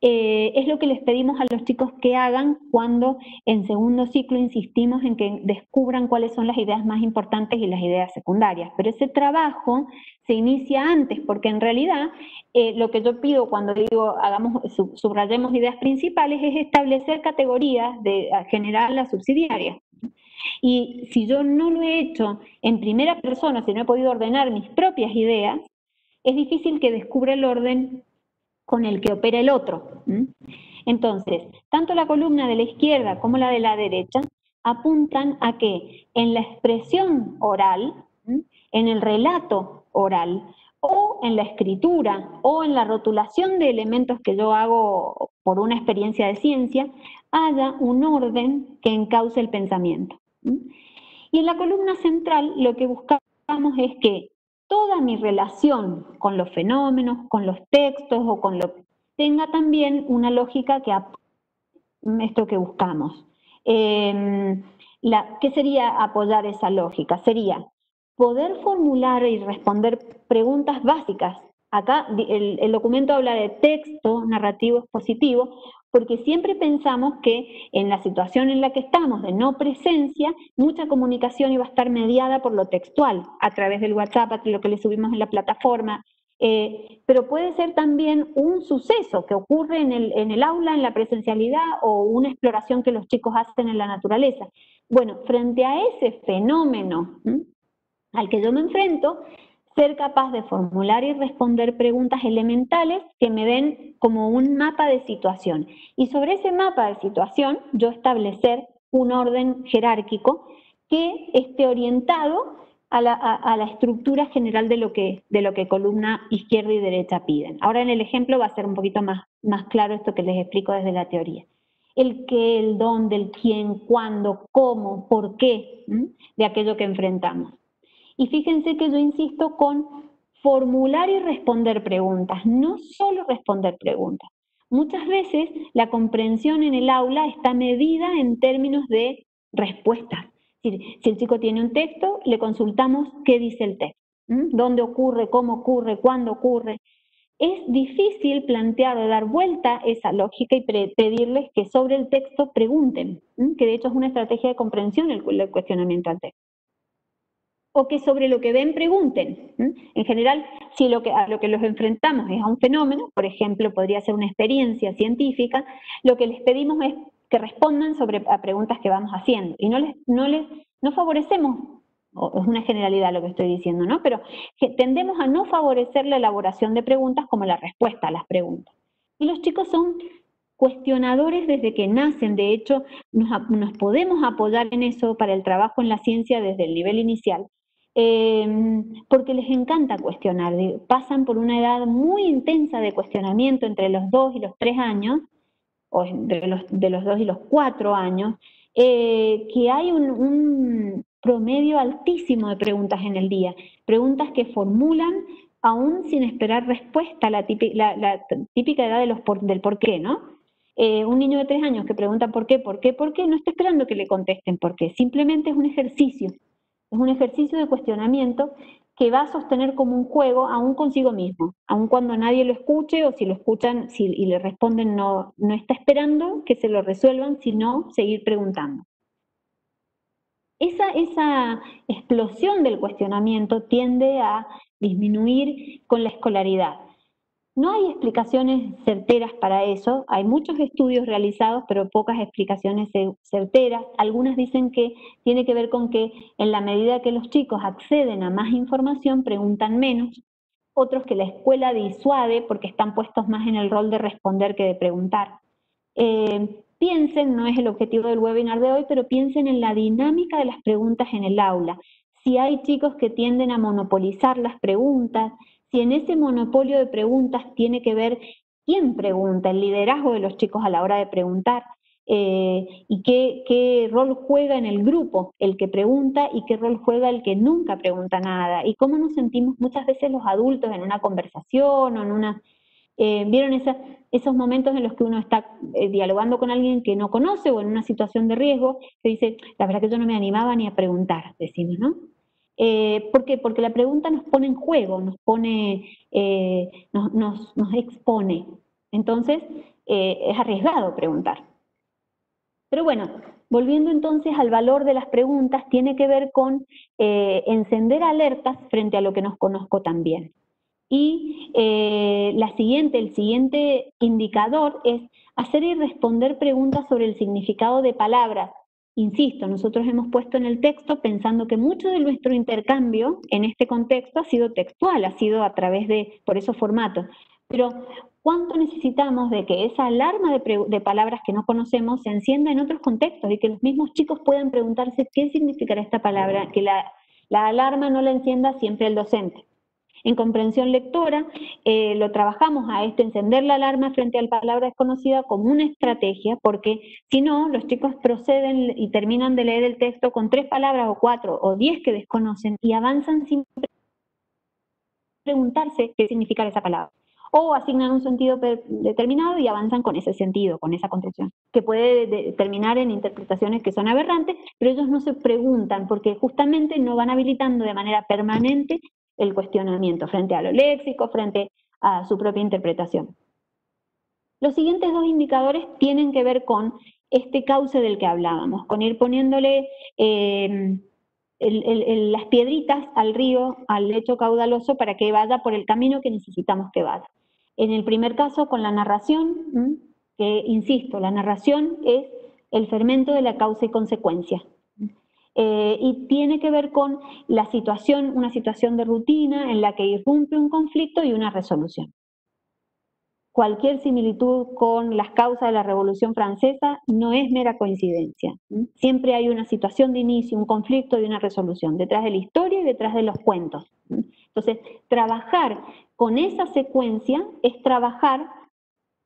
Eh, es lo que les pedimos a los chicos que hagan cuando en segundo ciclo insistimos en que descubran cuáles son las ideas más importantes y las ideas secundarias. Pero ese trabajo se inicia antes, porque en realidad eh, lo que yo pido cuando digo hagamos, subrayemos ideas principales es establecer categorías de general a subsidiarias. Y si yo no lo he hecho en primera persona, si no he podido ordenar mis propias ideas, es difícil que descubra el orden con el que opera el otro. Entonces, tanto la columna de la izquierda como la de la derecha apuntan a que en la expresión oral, en el relato oral, o en la escritura, o en la rotulación de elementos que yo hago por una experiencia de ciencia, haya un orden que encauce el pensamiento. Y en la columna central lo que buscamos es que toda mi relación con los fenómenos, con los textos o con lo tenga también una lógica que esto que buscamos. Em, ¿Qué sería apoyar esa lógica? Sería poder formular y responder preguntas básicas. Acá el documento habla de texto narrativo expositivo, porque siempre pensamos que en la situación en la que estamos de no presencia, mucha comunicación iba a estar mediada por lo textual, a través del WhatsApp, a lo que le subimos en la plataforma, eh, pero puede ser también un suceso que ocurre en el, en el aula, en la presencialidad, o una exploración que los chicos hacen en la naturaleza. Bueno, frente a ese fenómeno al que yo me enfrento, ser capaz de formular y responder preguntas elementales que me den como un mapa de situación. Y sobre ese mapa de situación, yo establecer un orden jerárquico que esté orientado a la, estructura general de lo, que, de lo que columna izquierda y derecha piden. Ahora en el ejemplo va a ser un poquito más, más claro esto que les explico desde la teoría. El qué, el dónde, el quién, cuándo, cómo, por qué de aquello que enfrentamos. Y fíjense que yo insisto con formular y responder preguntas, no solo responder preguntas. Muchas veces la comprensión en el aula está medida en términos de respuestas. Si el chico tiene un texto, le consultamos qué dice el texto, dónde ocurre, cómo ocurre, cuándo ocurre. Es difícil plantear o dar vuelta esa lógica y pedirles que sobre el texto pregunten, que de hecho es una estrategia de comprensión el cuestionamiento al texto o que sobre lo que ven pregunten. En general, si lo que, a lo que los enfrentamos es a un fenómeno, por ejemplo, podría ser una experiencia científica, lo que les pedimos es que respondan sobre a preguntas que vamos haciendo. Y no les, no les no favorecemos, es una generalidad lo que estoy diciendo, ¿no? Pero tendemos a no favorecer la elaboración de preguntas como la respuesta a las preguntas. Y los chicos son cuestionadores desde que nacen, de hecho nos, nos podemos apoyar en eso para el trabajo en la ciencia desde el nivel inicial, Em, porque les encanta cuestionar, pasan por una edad muy intensa de cuestionamiento entre los dos y los tres años, o de los, de los dos y los cuatro años, eh, que hay un, promedio altísimo de preguntas en el día, preguntas que formulan aún sin esperar respuesta, la, típica, edad del por qué, ¿no? Eh, un niño de tres años que pregunta por qué, por qué, por qué, no está esperando que le contesten por qué, simplemente es un ejercicio es un ejercicio de cuestionamiento que va a sostener como un juego aún consigo mismo, aun cuando nadie lo escuche o si lo escuchan y le responden no, no está esperando que se lo resuelvan, sino seguir preguntando. Esa, esa explosión del cuestionamiento tiende a disminuir con la escolaridad. No hay explicaciones certeras para eso, hay muchos estudios realizados, pero pocas explicaciones certeras. Algunas dicen que tiene que ver con que en la medida que los chicos acceden a más información, preguntan menos. Otros que la escuela disuade porque están puestos más en el rol de responder que de preguntar. Eh, piensen, no es el objetivo del webinar de hoy, pero piensen en la dinámica de las preguntas en el aula. Si hay chicos que tienden a monopolizar las preguntas, si en ese monopolio de preguntas tiene que ver quién pregunta, el liderazgo de los chicos a la hora de preguntar, eh, y qué, rol juega en el grupo el que pregunta y qué rol juega el que nunca pregunta nada, y cómo nos sentimos muchas veces los adultos en una conversación o en una eh, ¿Vieron esos momentos en los que uno está eh, dialogando con alguien que no conoce o en una situación de riesgo, que dice, la verdad que yo no me animaba ni a preguntar, decimos, ¿no? Eh, ¿Por qué? Porque la pregunta nos pone en juego, nos pone, nos, nos, nos, expone. Entonces, es arriesgado preguntar. Pero bueno, volviendo entonces al valor de las preguntas, tiene que ver con encender alertas frente a lo que nos conozco también. Y eh, la siguiente, el siguiente indicador es hacer y responder preguntas sobre el significado de palabras. Insisto, nosotros hemos puesto en el texto pensando que mucho de nuestro intercambio en este contexto ha sido textual, ha sido a través de, por esos formatos. Pero, ¿cuánto necesitamos de que esa alarma de, palabras que no conocemos se encienda en otros contextos y que los mismos chicos puedan preguntarse qué significará esta palabra, que la, la alarma no la encienda siempre el docente? En comprensión lectora eh, lo trabajamos a este encender la alarma frente a la palabra desconocida como una estrategia, porque si no, los chicos proceden y terminan de leer el texto con tres palabras o cuatro o diez que desconocen y avanzan sin preguntarse qué significa esa palabra. O asignan un sentido determinado y avanzan con ese sentido, con esa construcción, que puede terminar en interpretaciones que son aberrantes, pero ellos no se preguntan porque justamente no van habilitando de manera permanente el cuestionamiento frente a lo léxico, frente a su propia interpretación. Los siguientes dos indicadores tienen que ver con este cauce del que hablábamos, con ir poniéndole em, las piedritas al río, al lecho caudaloso, para que vaya por el camino que necesitamos que vaya. En el primer caso, con la narración, que insisto, la narración es el fermento de la causa y consecuencia. Eh, y tiene que ver con la situación, una situación de rutina en la que irrumpe un conflicto y una resolución. Cualquier similitud con las causas de la Revolución Francesa no es mera coincidencia. Siempre hay una situación de inicio, un conflicto y una resolución, detrás de la historia y detrás de los cuentos. Entonces, trabajar con esa secuencia es trabajar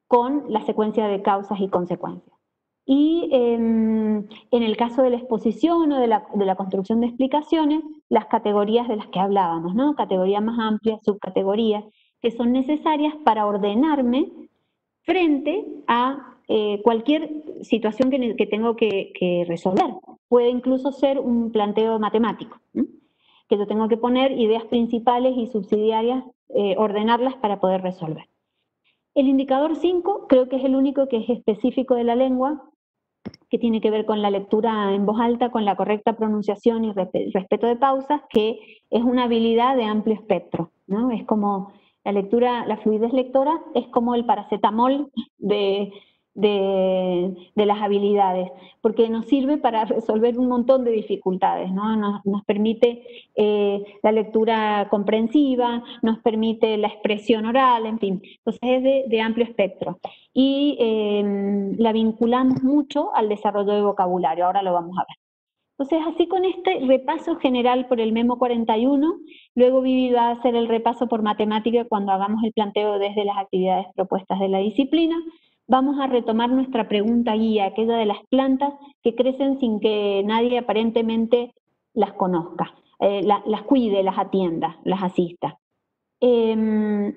con la secuencia de causas y consecuencias. Y em, en el caso de la exposición o de la, construcción de explicaciones, las categorías de las que hablábamos, ¿no? Categorías más amplias, subcategorías, que son necesarias para ordenarme frente a eh, cualquier situación que, tengo que, resolver. Puede incluso ser un planteo matemático, que yo tengo que poner ideas principales y subsidiarias, eh, ordenarlas para poder resolver. El indicador 5 creo que es el único que es específico de la lengua, que tiene que ver con la lectura en voz alta, con la correcta pronunciación y respeto de pausas, que es una habilidad de amplio espectro, ¿no? Es como la lectura, la fluidez lectora es como el paracetamol de, de, las habilidades, porque nos sirve para resolver un montón de dificultades, ¿no? nos, permite eh, la lectura comprensiva, nos permite la expresión oral, en fin, entonces es de, amplio espectro. Y em, la vinculamos mucho al desarrollo de vocabulario, ahora lo vamos a ver. Entonces, así con este repaso general por el Memo 41, luego Vivi va a hacer el repaso por matemática cuando hagamos el planteo desde las actividades propuestas de la disciplina, vamos a retomar nuestra pregunta guía, aquella de las plantas que crecen sin que nadie aparentemente las conozca, eh, las cuide, las atienda, las asista. Em,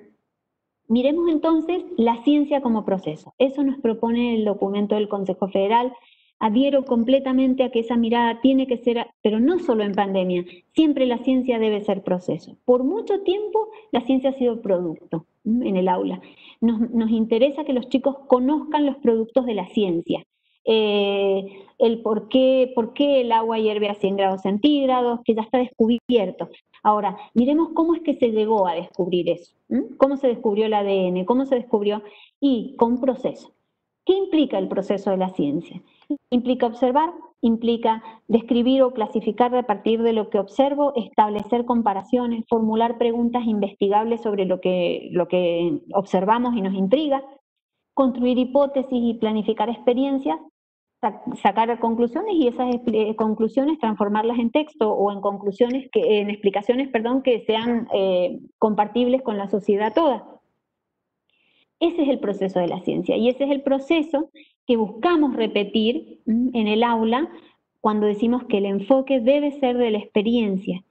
miremos entonces la ciencia como proceso. Eso nos propone el documento del Consejo Federal. Adhiero completamente a que esa mirada tiene que ser, pero no solo en pandemia, siempre la ciencia debe ser proceso. Por mucho tiempo la ciencia ha sido producto en el aula. Nos, interesa que los chicos conozcan los productos de la ciencia. Eh, el por qué, por qué el agua hierve a 100 grados centígrados, que ya está descubierto. Ahora, miremos cómo es que se llegó a descubrir eso, cómo se descubrió el ADN, cómo se descubrió, y con proceso. ¿Qué implica el proceso de la ciencia? Implica observar, implica describir o clasificar a partir de lo que observo, establecer comparaciones, formular preguntas investigables sobre lo que, lo que observamos y nos intriga, construir hipótesis y planificar experiencias sacar conclusiones y esas eh, conclusiones transformarlas en texto o en conclusiones, que, en explicaciones, perdón, que sean eh, compartibles con la sociedad toda. Ese es el proceso de la ciencia y ese es el proceso que buscamos repetir en el aula cuando decimos que el enfoque debe ser de la experiencia.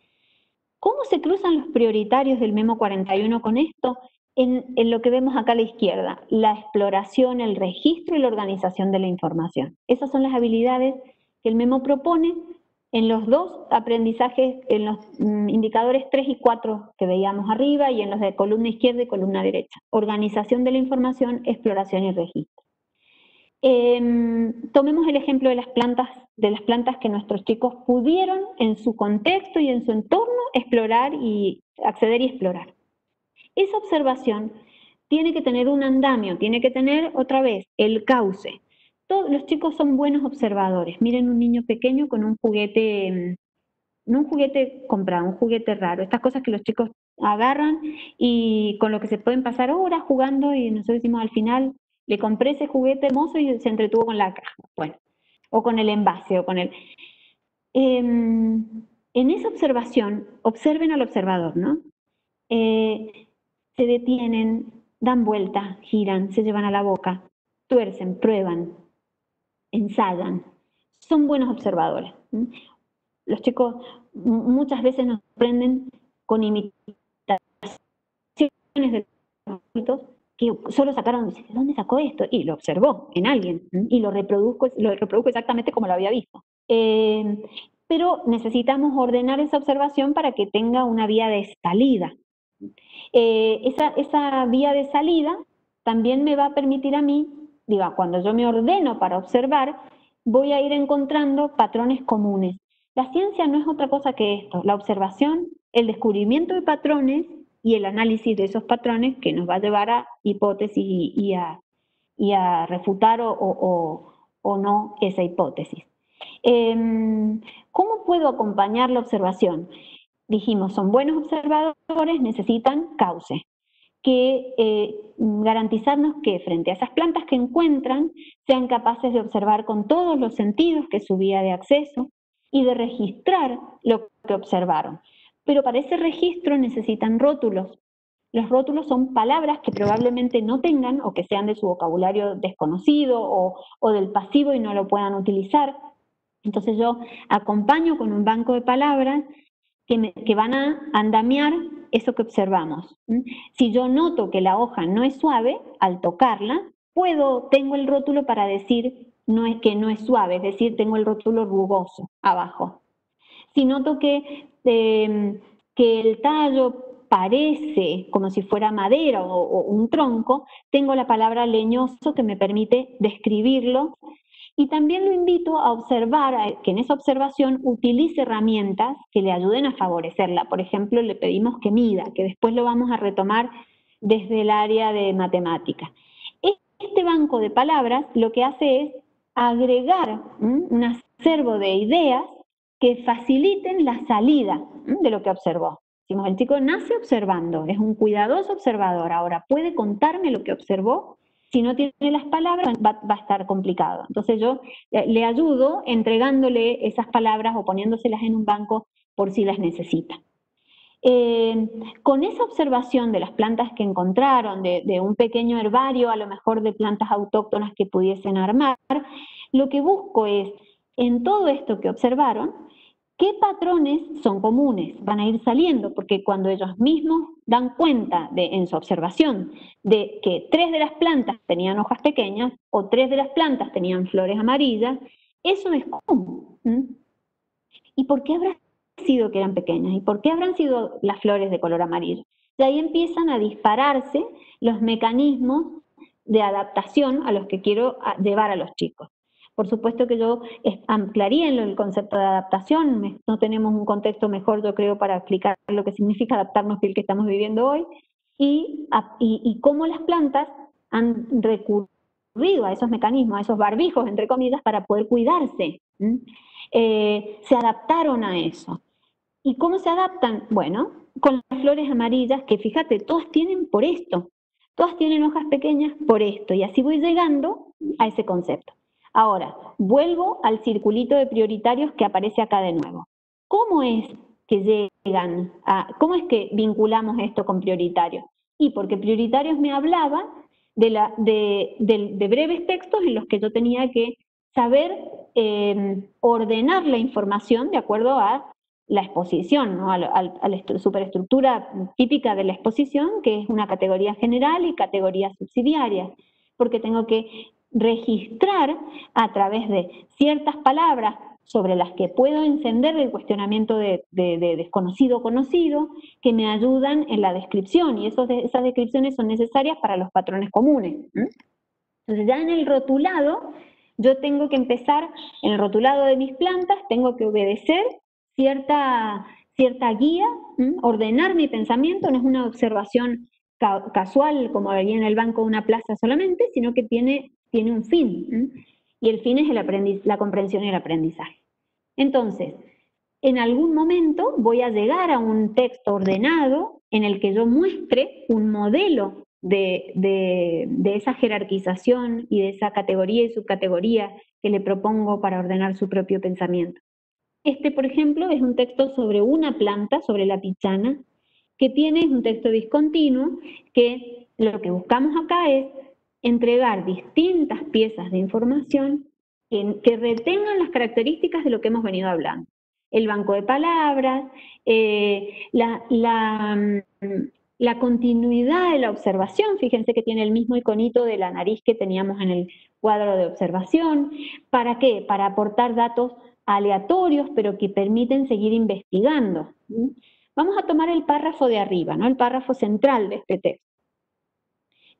¿Cómo se cruzan los prioritarios del Memo 41 con esto? En, lo que vemos acá a la izquierda, la exploración, el registro y la organización de la información. Esas son las habilidades que el Memo propone en los dos aprendizajes, en los mm, indicadores 3 y 4 que veíamos arriba y en los de columna izquierda y columna derecha. Organización de la información, exploración y registro. Em, tomemos el ejemplo de las plantas, de las plantas que nuestros chicos pudieron en su contexto y en su entorno explorar y acceder y explorar. Esa observación tiene que tener un andamio, tiene que tener otra vez el cauce. Todos los chicos son buenos observadores. Miren un niño pequeño con un juguete, em, no un juguete comprado, un juguete raro. Estas cosas que los chicos agarran y con lo que se pueden pasar horas jugando y nosotros decimos al final le compré ese juguete hermoso y se entretuvo con la caja. Bueno, o con el envase, o con el... Em, en esa observación, observen al observador, ¿no? Eh, se detienen, dan vuelta, giran, se llevan a la boca, tuercen, prueban, ensayan. Son buenos observadores. Los chicos muchas veces nos sorprenden con imitaciones de los adultos que solo sacaron, ¿de dónde sacó esto? Y lo observó en alguien y lo reprodujo, lo reprodujo exactamente como lo había visto. Eh, pero necesitamos ordenar esa observación para que tenga una vía de salida. Eh, esa, esa vía de salida también me va a permitir a mí, diga, cuando yo me ordeno para observar, voy a ir encontrando patrones comunes. La ciencia no es otra cosa que esto, la observación, el descubrimiento de patrones y el análisis de esos patrones que nos va a llevar a hipótesis y, a, refutar o, no esa hipótesis. Em, ¿Cómo puedo acompañar la observación? Dijimos, son buenos observadores, necesitan cauce, que eh, garantizarnos que frente a esas plantas que encuentran sean capaces de observar con todos los sentidos, que su vía de acceso, y de registrar lo que observaron pero para ese registro necesitan rótulos. Los rótulos son palabras que probablemente no tengan o que sean de su vocabulario desconocido o, del pasivo y no lo puedan utilizar. Entonces yo acompaño con un banco de palabras que, que, van a andamiar eso que observamos. Si yo noto que la hoja no es suave, al tocarla, puedo, tengo el rótulo para decir no es, que no es suave, es decir, tengo el rótulo rugoso abajo. Si noto que Em, que el tallo parece como si fuera madera o, un tronco, tengo la palabra leñoso que me permite describirlo y también lo invito a observar, que en esa observación utilice herramientas que le ayuden a favorecerla. Por ejemplo, le pedimos que mida, que después lo vamos a retomar desde el área de matemática. Este banco de palabras lo que hace es agregar un acervo de ideas que faciliten la salida de lo que observó. Decimos, el chico nace observando, es un cuidadoso observador. Ahora, ¿puede contarme lo que observó? Si no tiene las palabras, va, a estar complicado. Entonces yo le ayudo entregándole esas palabras o poniéndoselas en un banco por si las necesita. Eh, con esa observación de las plantas que encontraron, de, un pequeño herbario, a lo mejor de plantas autóctonas que pudiesen armar, lo que busco es, en todo esto que observaron, ¿Qué patrones son comunes? Van a ir saliendo porque cuando ellos mismos dan cuenta de, en su observación de que tres de las plantas tenían hojas pequeñas o tres de las plantas tenían flores amarillas, eso es común. ¿Y por qué habrá sido que eran pequeñas? ¿Y por qué habrán sido las flores de color amarillo? Y ahí empiezan a dispararse los mecanismos de adaptación a los que quiero llevar a los chicos. Por supuesto que yo ampliaría el concepto de adaptación, no tenemos un contexto mejor, yo creo, para explicar lo que significa adaptarnos que el que estamos viviendo hoy, y, y, cómo las plantas han recurrido a esos mecanismos, a esos barbijos, entre comillas, para poder cuidarse. Eh, se adaptaron a eso. ¿Y cómo se adaptan? Bueno, con las flores amarillas, que fíjate, todas tienen por esto, todas tienen hojas pequeñas por esto, y así voy llegando a ese concepto. Ahora, vuelvo al circulito de prioritarios que aparece acá de nuevo. ¿Cómo es que llegan a, cómo es que vinculamos esto con prioritarios? Y porque prioritarios me hablaba de, la, breves textos en los que yo tenía que saber em, ordenar la información de acuerdo a la exposición, a, la superestructura típica de la exposición, que es una categoría general y categoría subsidiaria, porque tengo que registrar a través de ciertas palabras sobre las que puedo encender el cuestionamiento de, desconocido conocido, que me ayudan en la descripción, y esas descripciones son necesarias para los patrones comunes. Entonces ya en el rotulado, yo tengo que empezar, en el rotulado de mis plantas, tengo que obedecer cierta, cierta guía, ordenar mi pensamiento, no es una observación casual como haría en el banco de una plaza solamente, sino que tiene, tiene un fin. Y el fin es el la comprensión y el aprendizaje. Entonces, en algún momento voy a llegar a un texto ordenado en el que yo muestre un modelo de, de, esa jerarquización y de esa categoría y subcategoría que le propongo para ordenar su propio pensamiento. Este, por ejemplo, es un texto sobre una planta, sobre la pichana, que tiene un texto discontinuo, que lo que buscamos acá es entregar distintas piezas de información que, retengan las características de lo que hemos venido hablando. El banco de palabras, eh, la, la, continuidad de la observación, fíjense que tiene el mismo iconito de la nariz que teníamos en el cuadro de observación. ¿Para qué? Para aportar datos aleatorios, pero que permiten seguir investigando. Vamos a tomar el párrafo de arriba, ¿no? el párrafo central de este texto.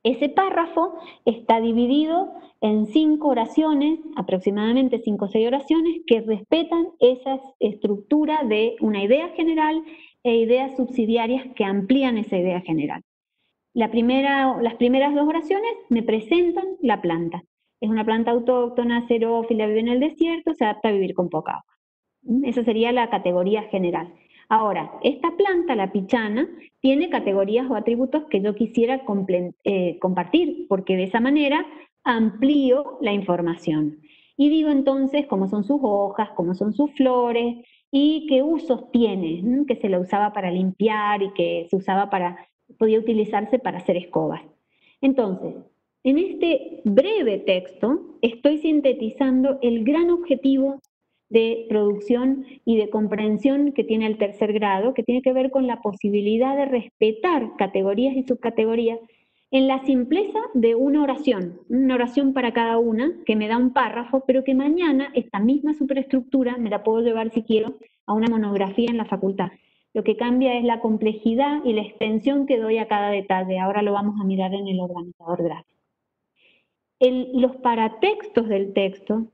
Ese párrafo está dividido en cinco oraciones, aproximadamente cinco o seis oraciones, que respetan esa estructura de una idea general e ideas subsidiarias que amplían esa idea general. La primera, las primeras dos oraciones me presentan la planta. Es una planta autóctona, xerófila, vive en el desierto, se adapta a vivir con poca agua. Esa sería la categoría general. Ahora, esta planta, la pichana, tiene categorías o atributos que yo quisiera eh, compartir, porque de esa manera amplío la información. Y digo entonces cómo son sus hojas, cómo son sus flores y qué usos tiene, que se la usaba para limpiar y que se usaba para, podía utilizarse para hacer escobas. Entonces, en este breve texto estoy sintetizando el gran objetivo de producción y de comprensión que tiene el tercer grado, que tiene que ver con la posibilidad de respetar categorías y subcategorías en la simpleza de una oración, una oración para cada una, que me da un párrafo, pero que mañana esta misma superestructura me la puedo llevar si quiero a una monografía en la facultad. Lo que cambia es la complejidad y la extensión que doy a cada detalle. Ahora lo vamos a mirar en el organizador gráfico. los paratextos del texto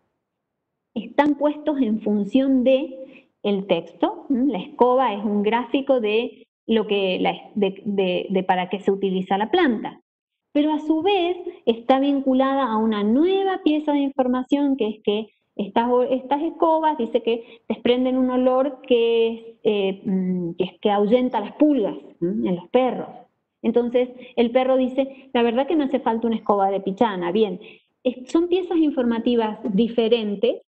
están puestos en función de el texto. La escoba es un gráfico de lo que de, para qué se utiliza la planta. Pero a su vez está vinculada a una nueva pieza de información que es que estas, estas escobas dice que desprenden un olor que, eh, mm, que, ahuyenta las pulgas en los perros. Entonces el perro dice, la verdad que me hace falta una escoba de pichana. Bien, son piezas informativas diferentes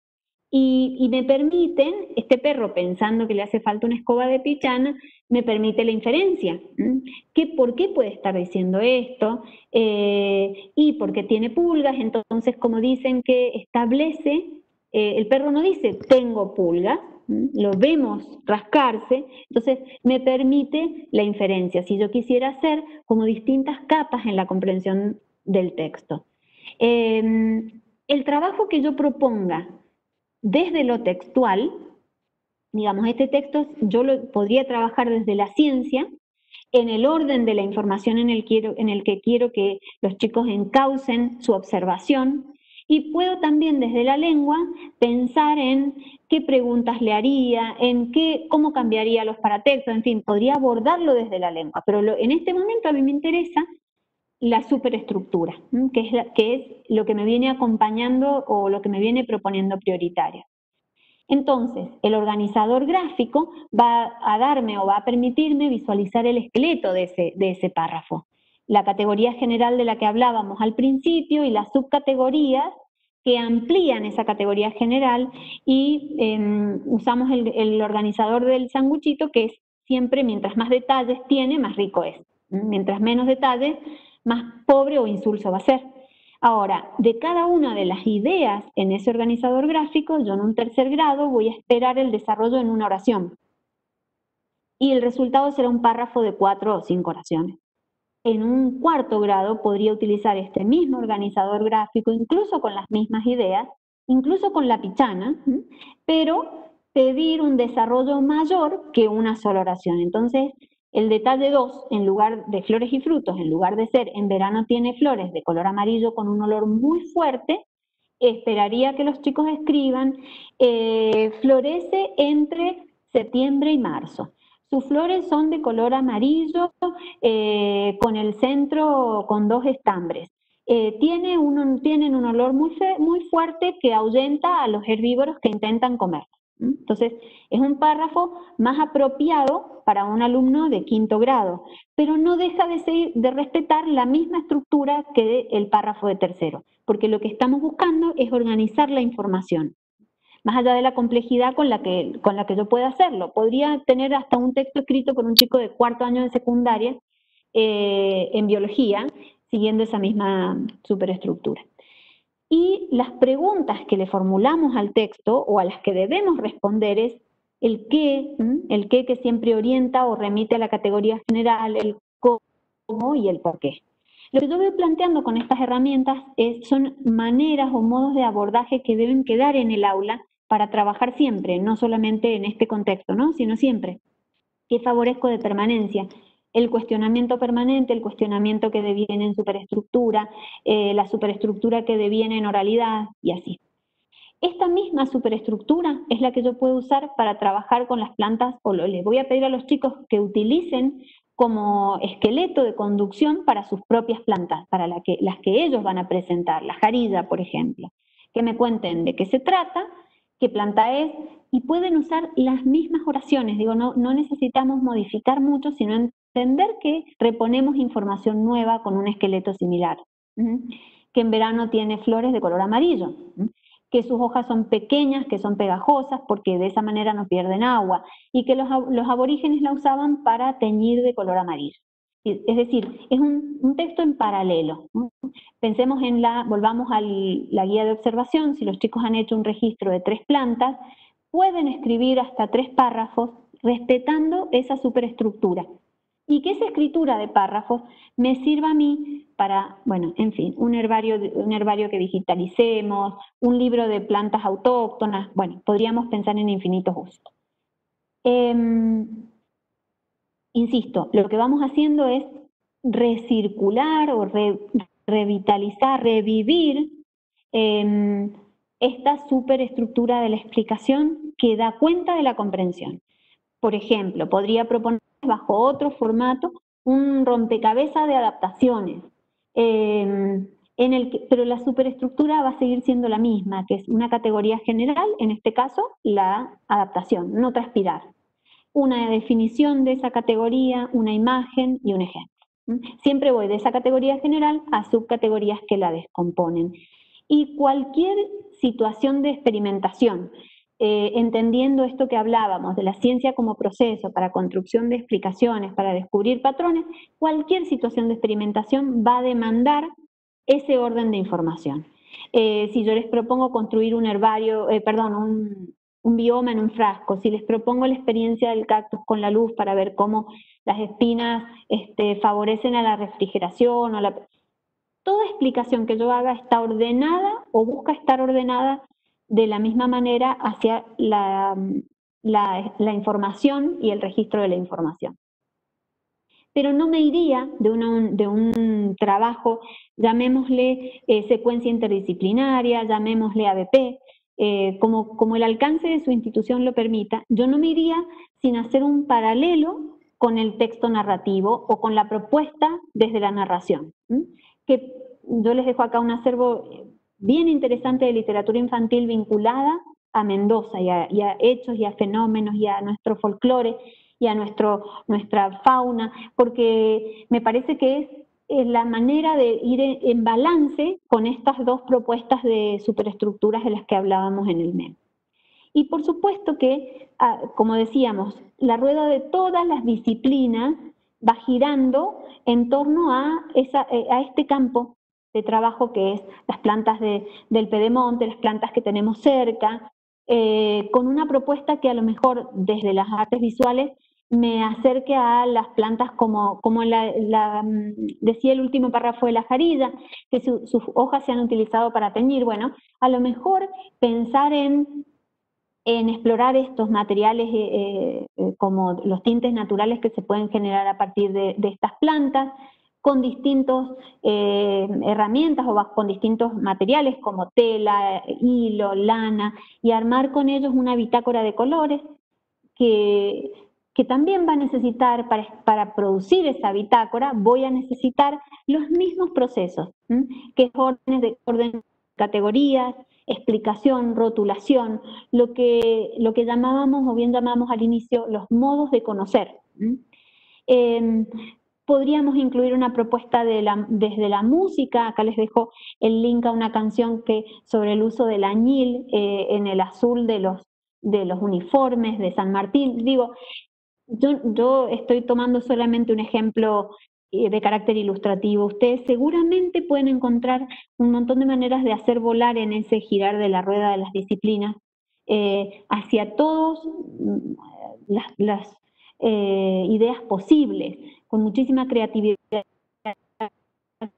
y, me permiten, este perro pensando que le hace falta una escoba de pichana, me permite la inferencia. ¿Qué, ¿Por qué puede estar diciendo esto? Eh, y porque tiene pulgas, entonces como dicen que establece, eh, el perro no dice tengo pulgas, lo vemos rascarse, entonces me permite la inferencia, si yo quisiera hacer como distintas capas en la comprensión del texto. Em, el trabajo que yo proponga desde lo textual, digamos, este texto yo lo podría trabajar desde la ciencia, en el orden de la información en el, quiero, en el que quiero que los chicos encaucen su observación, y puedo también desde la lengua pensar en qué preguntas le haría, en qué, cómo cambiaría los paratextos, en fin, podría abordarlo desde la lengua. Pero en este momento a mí me interesa la superestructura, que es, lo que me viene acompañando o lo que me viene proponiendo prioritario. Entonces, el organizador gráfico va a darme o va a permitirme visualizar el esqueleto de ese, de ese párrafo. La categoría general de la que hablábamos al principio y las subcategorías que amplían esa categoría general y em, usamos el, el, organizador del sanguchito que es siempre mientras más detalles tiene, más rico es. Mientras menos detalles, más pobre o insulso va a ser. Ahora, de cada una de las ideas en ese organizador gráfico, yo en un tercer grado voy a esperar el desarrollo en una oración. Y el resultado será un párrafo de cuatro o cinco oraciones. En un cuarto grado podría utilizar este mismo organizador gráfico, incluso con las mismas ideas, incluso con la pichana, pero pedir un desarrollo mayor que una sola oración. Entonces, el detalle 2, en lugar de flores y frutos, en lugar de ser en verano tiene flores de color amarillo con un olor muy fuerte, esperaría que los chicos escriban, eh, florece entre septiembre y marzo. Sus flores son de color amarillo eh, con el centro con dos estambres. Eh, tiene tienen un olor muy, muy fuerte que ahuyenta a los herbívoros que intentan comer. Entonces, es un párrafo más apropiado para un alumno de quinto grado, pero no deja de, de respetar la misma estructura que el párrafo de tercero, porque lo que estamos buscando es organizar la información, más allá de la complejidad con la que, yo pueda hacerlo. Podría tener hasta un texto escrito por un chico de cuarto año de secundaria eh, en biología, siguiendo esa misma superestructura. Y las preguntas que le formulamos al texto o a las que debemos responder es el qué, el qué que siempre orienta o remite a la categoría general, el cómo y el por qué. Lo que yo voy planteando con estas herramientas son maneras o modos de abordaje que deben quedar en el aula para trabajar siempre, no solamente en este contexto, ¿no? sino siempre. ¿Qué favorezco de permanencia? El cuestionamiento permanente, el cuestionamiento que deviene en superestructura, eh, la superestructura que deviene en oralidad y así. Esta misma superestructura es la que yo puedo usar para trabajar con las plantas o les voy a pedir a los chicos que utilicen como esqueleto de conducción para sus propias plantas, para las que ellos van a presentar, la jarilla, por ejemplo. Que me cuenten de qué se trata, qué planta es, y pueden usar las mismas oraciones. Digo, no, no necesitamos modificar mucho, sino entender que reponemos información nueva con un esqueleto similar, que en verano tiene flores de color amarillo, que sus hojas son pequeñas, que son pegajosas, porque de esa manera no pierden agua, y que los, aborígenes la usaban para teñir de color amarillo. Es decir, es un, texto en paralelo. Pensemos en la, volvamos a la guía de observación, si los chicos han hecho un registro de tres plantas, pueden escribir hasta tres párrafos respetando esa superestructura y que esa escritura de párrafos me sirva a mí para, bueno, en fin, un herbario, un herbario que digitalicemos, un libro de plantas autóctonas, bueno, podríamos pensar en infinitos usos. Em, insisto, lo que vamos haciendo es recircular o revitalizar, revivir em, esta superestructura de la explicación que da cuenta de la comprensión. Por ejemplo, podría proponer bajo otro formato un rompecabezas de adaptaciones, em, en el pero la superestructura va a seguir siendo la misma, que es una categoría general, en este caso la adaptación, no transpirar. Una definición de esa categoría, una imagen y un ejemplo. Siempre voy de esa categoría general a subcategorías que la descomponen. Y cualquier situación de experimentación eh, entendiendo esto que hablábamos de la ciencia como proceso para construcción de explicaciones, para descubrir patrones, cualquier situación de experimentación va a demandar ese orden de información. Eh, si yo les propongo construir un herbario, eh, perdón, un, bioma en un frasco, si les propongo la experiencia del cactus con la luz para ver cómo las espinas este, favorecen a la refrigeración, o la... toda explicación que yo haga está ordenada o busca estar ordenada de la misma manera hacia la, información y el registro de la información. Pero no me iría de, de un trabajo, llamémosle eh, secuencia interdisciplinaria, llamémosle ABP, eh, como, como el alcance de su institución lo permita, yo no me iría sin hacer un paralelo con el texto narrativo o con la propuesta desde la narración. Que yo les dejo acá un acervo bien interesante de literatura infantil vinculada a Mendoza y a, hechos y a fenómenos y a nuestro folclore y a nuestro, nuestra fauna, porque me parece que es la manera de ir en balance con estas dos propuestas de superestructuras de las que hablábamos en el MEM. Y por supuesto que, ah, como decíamos, la rueda de todas las disciplinas va girando en torno a, eh, a este campo de trabajo que es las plantas del pedemonte, las plantas que tenemos cerca, eh, con una propuesta que a lo mejor desde las artes visuales me acerque a las plantas como, como la, mm, decía el último párrafo de la jarilla, que sus hojas se han utilizado para teñir. Bueno, a lo mejor pensar en, en explorar estos materiales eh, eh, como los tintes naturales que se pueden generar a partir de, estas plantas, con distintas eh, herramientas o con distintos materiales como tela, hilo, lana, y armar con ellos una bitácora de colores que que también va a necesitar, para, producir esa bitácora, voy a necesitar los mismos procesos, que es orden de orden categorías, explicación, rotulación, lo que, lo que llamábamos o bien llamábamos al inicio los modos de conocer. Em, podríamos incluir una propuesta de la, desde la música, acá les dejo el link a una canción que, sobre el uso del añil eh, en el azul de los, de los uniformes de San Martín. Digo, yo, estoy tomando solamente un ejemplo eh, de carácter ilustrativo. Ustedes seguramente pueden encontrar un montón de maneras de hacer volar en ese girar de la rueda de las disciplinas eh, hacia todas mm, las, eh, ideas posibles, con muchísima creatividad,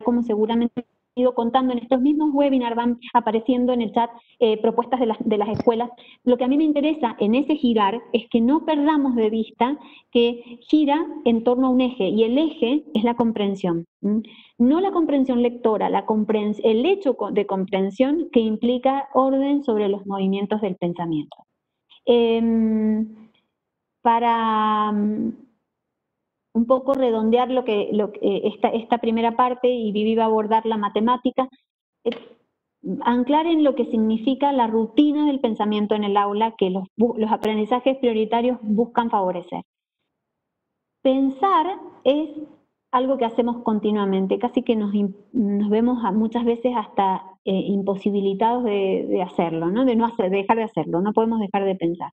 como seguramente ido contando en estos mismos webinars, van apareciendo en el chat eh, propuestas de las, de las escuelas. Lo que a mí me interesa en ese girar es que no perdamos de vista que gira en torno a un eje y el eje es la comprensión. No la comprensión lectora, la el hecho de comprensión que implica orden sobre los movimientos del pensamiento. Em, para un poco redondear lo que, lo, esta, primera parte y Vivi va a abordar la matemática, anclar en lo que significa la rutina del pensamiento en el aula que los, aprendizajes prioritarios buscan favorecer. Pensar es algo que hacemos continuamente, casi que nos, vemos muchas veces hasta eh, imposibilitados de, hacerlo, de no hacer, de dejar de hacerlo, no podemos dejar de pensar.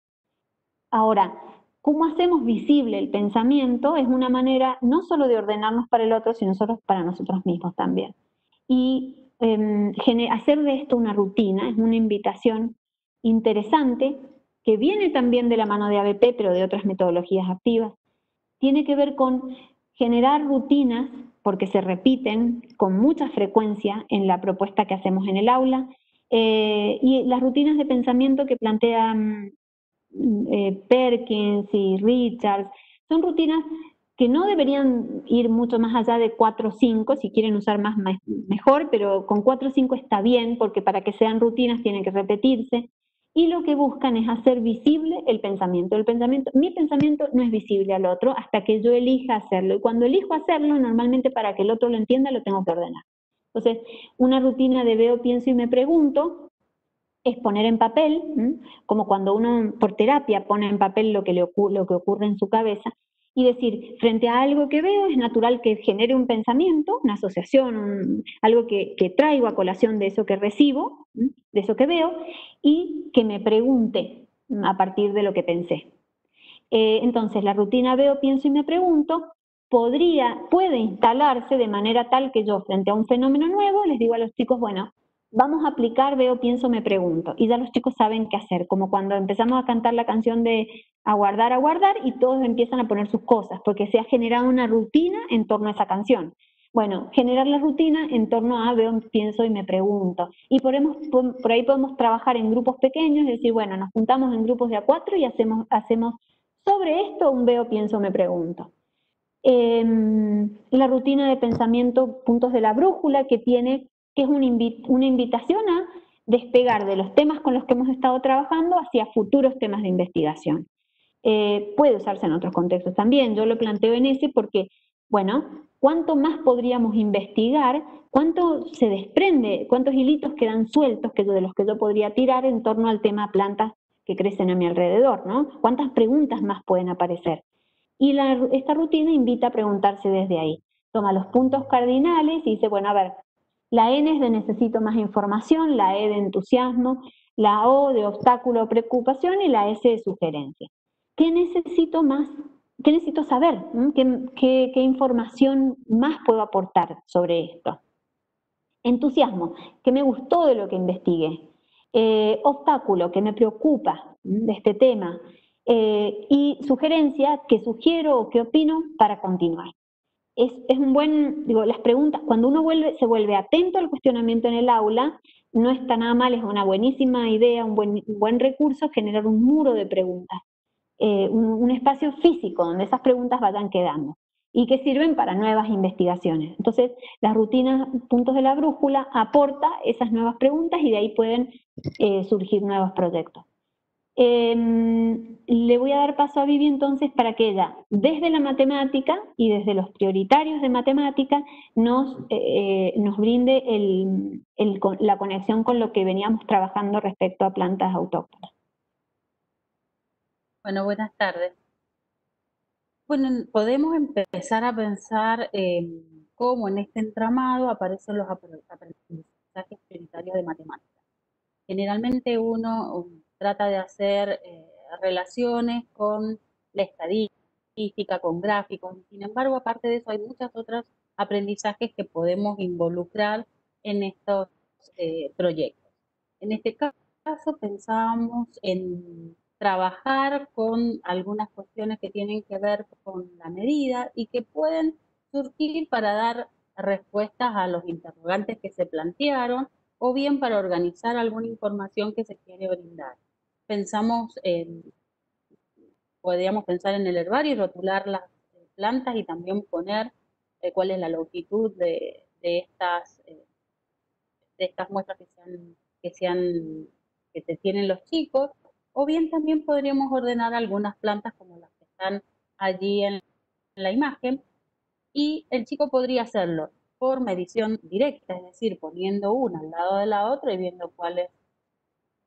Ahora, cómo hacemos visible el pensamiento es una manera no solo de ordenarnos para el otro, sino nosotros para nosotros mismos también. Y em, hacer de esto una rutina es una invitación interesante que viene también de la mano de ABP, pero de otras metodologías activas. Tiene que ver con generar rutinas, porque se repiten con mucha frecuencia en la propuesta que hacemos en el aula, eh, y las rutinas de pensamiento que plantean eh, Perkins y Richards, son rutinas que no deberían ir mucho más allá de 4 o 5, si quieren usar más mejor, pero con 4 o 5 está bien, porque para que sean rutinas tienen que repetirse, y lo que buscan es hacer visible el pensamiento. El pensamiento, mi pensamiento no es visible al otro hasta que yo elija hacerlo, y cuando elijo hacerlo, normalmente para que el otro lo entienda, lo tengo que ordenar. Entonces, una rutina de veo, pienso y me pregunto, es poner en papel, como cuando uno por terapia pone en papel lo que, le lo que ocurre en su cabeza, y decir, frente a algo que veo, es natural que genere un pensamiento, una asociación, algo que, traigo a colación de eso que recibo, de eso que veo, y que me pregunte a partir de lo que pensé. Eh, entonces, la rutina veo, pienso y me pregunto podría, puede instalarse de manera tal que yo, frente a un fenómeno nuevo, les digo a los chicos, bueno, vamos a aplicar, veo, pienso, me pregunto. Y ya los chicos saben qué hacer, como cuando empezamos a cantar la canción de aguardar, aguardar, y todos empiezan a poner sus cosas, porque se ha generado una rutina en torno a esa canción. Bueno, generar la rutina en torno a veo, pienso y me pregunto. Y por, por ahí podemos trabajar en grupos pequeños, es decir, bueno, nos juntamos en grupos de a cuatro y hacemos, hacemos sobre esto un veo, pienso, me pregunto. Em, la rutina de pensamiento, puntos de la brújula, que tiene que es una, invitación a despegar de los temas con los que hemos estado trabajando hacia futuros temas de investigación. Eh, puede usarse en otros contextos también, yo lo planteo en ese porque, bueno, ¿cuánto más podríamos investigar? ¿Cuánto se desprende? ¿Cuántos hilitos quedan sueltos que de los que yo podría tirar en torno al tema plantas que crecen a mi alrededor? ¿no? ¿Cuántas preguntas más pueden aparecer? Y esta rutina invita a preguntarse desde ahí. toma los puntos cardinales y dice, bueno, a ver, la N es de necesito más información, la E de entusiasmo, la O de obstáculo o preocupación y la S de sugerencia. ¿Qué necesito más? ¿Qué necesito saber? ¿Mm? ¿Qué, información más puedo aportar sobre esto? Entusiasmo, ¿qué me gustó de lo que investigué? Eh, obstáculo, que me preocupa de este tema. Eh, y sugerencia, que sugiero o qué opino para continuar es, un buen, digo, las preguntas, cuando uno vuelve, se vuelve atento al cuestionamiento en el aula, no está nada mal, es una buenísima idea, un buen, buen recurso generar un muro de preguntas, eh, un, espacio físico donde esas preguntas vayan quedando y que sirven para nuevas investigaciones. Entonces, las rutinas puntos de la brújula aporta esas nuevas preguntas y de ahí pueden eh, surgir nuevos proyectos. Em, le voy a dar paso a Vivi entonces para que ella, desde la matemática y desde los prioritarios de matemática, nos, eh, nos brinde la conexión con lo que veníamos trabajando respecto a plantas autóctonas. Bueno, buenas tardes. Bueno, podemos empezar a pensar cómo en este entramado aparecen los aprendizajes prioritarios de matemáticas. Generalmente uno trata de hacer eh, relaciones con la estadística, con gráficos. Sin embargo, aparte de eso, hay muchos otros aprendizajes que podemos involucrar en estos eh, proyectos. En este caso, pensábamos en trabajar con algunas cuestiones que tienen que ver con la medida y que pueden surgir para dar respuestas a los interrogantes que se plantearon o bien para organizar alguna información que se quiere brindar pensamos en, podríamos pensar en el herbario y rotular las plantas y también poner eh, cuál es la longitud de, estas, eh, de estas muestras que sean, que sean, que te tienen los chicos, o bien también podríamos ordenar algunas plantas como las que están allí en la imagen, y el chico podría hacerlo por medición directa, es decir, poniendo una al lado de la otra y viendo cuál es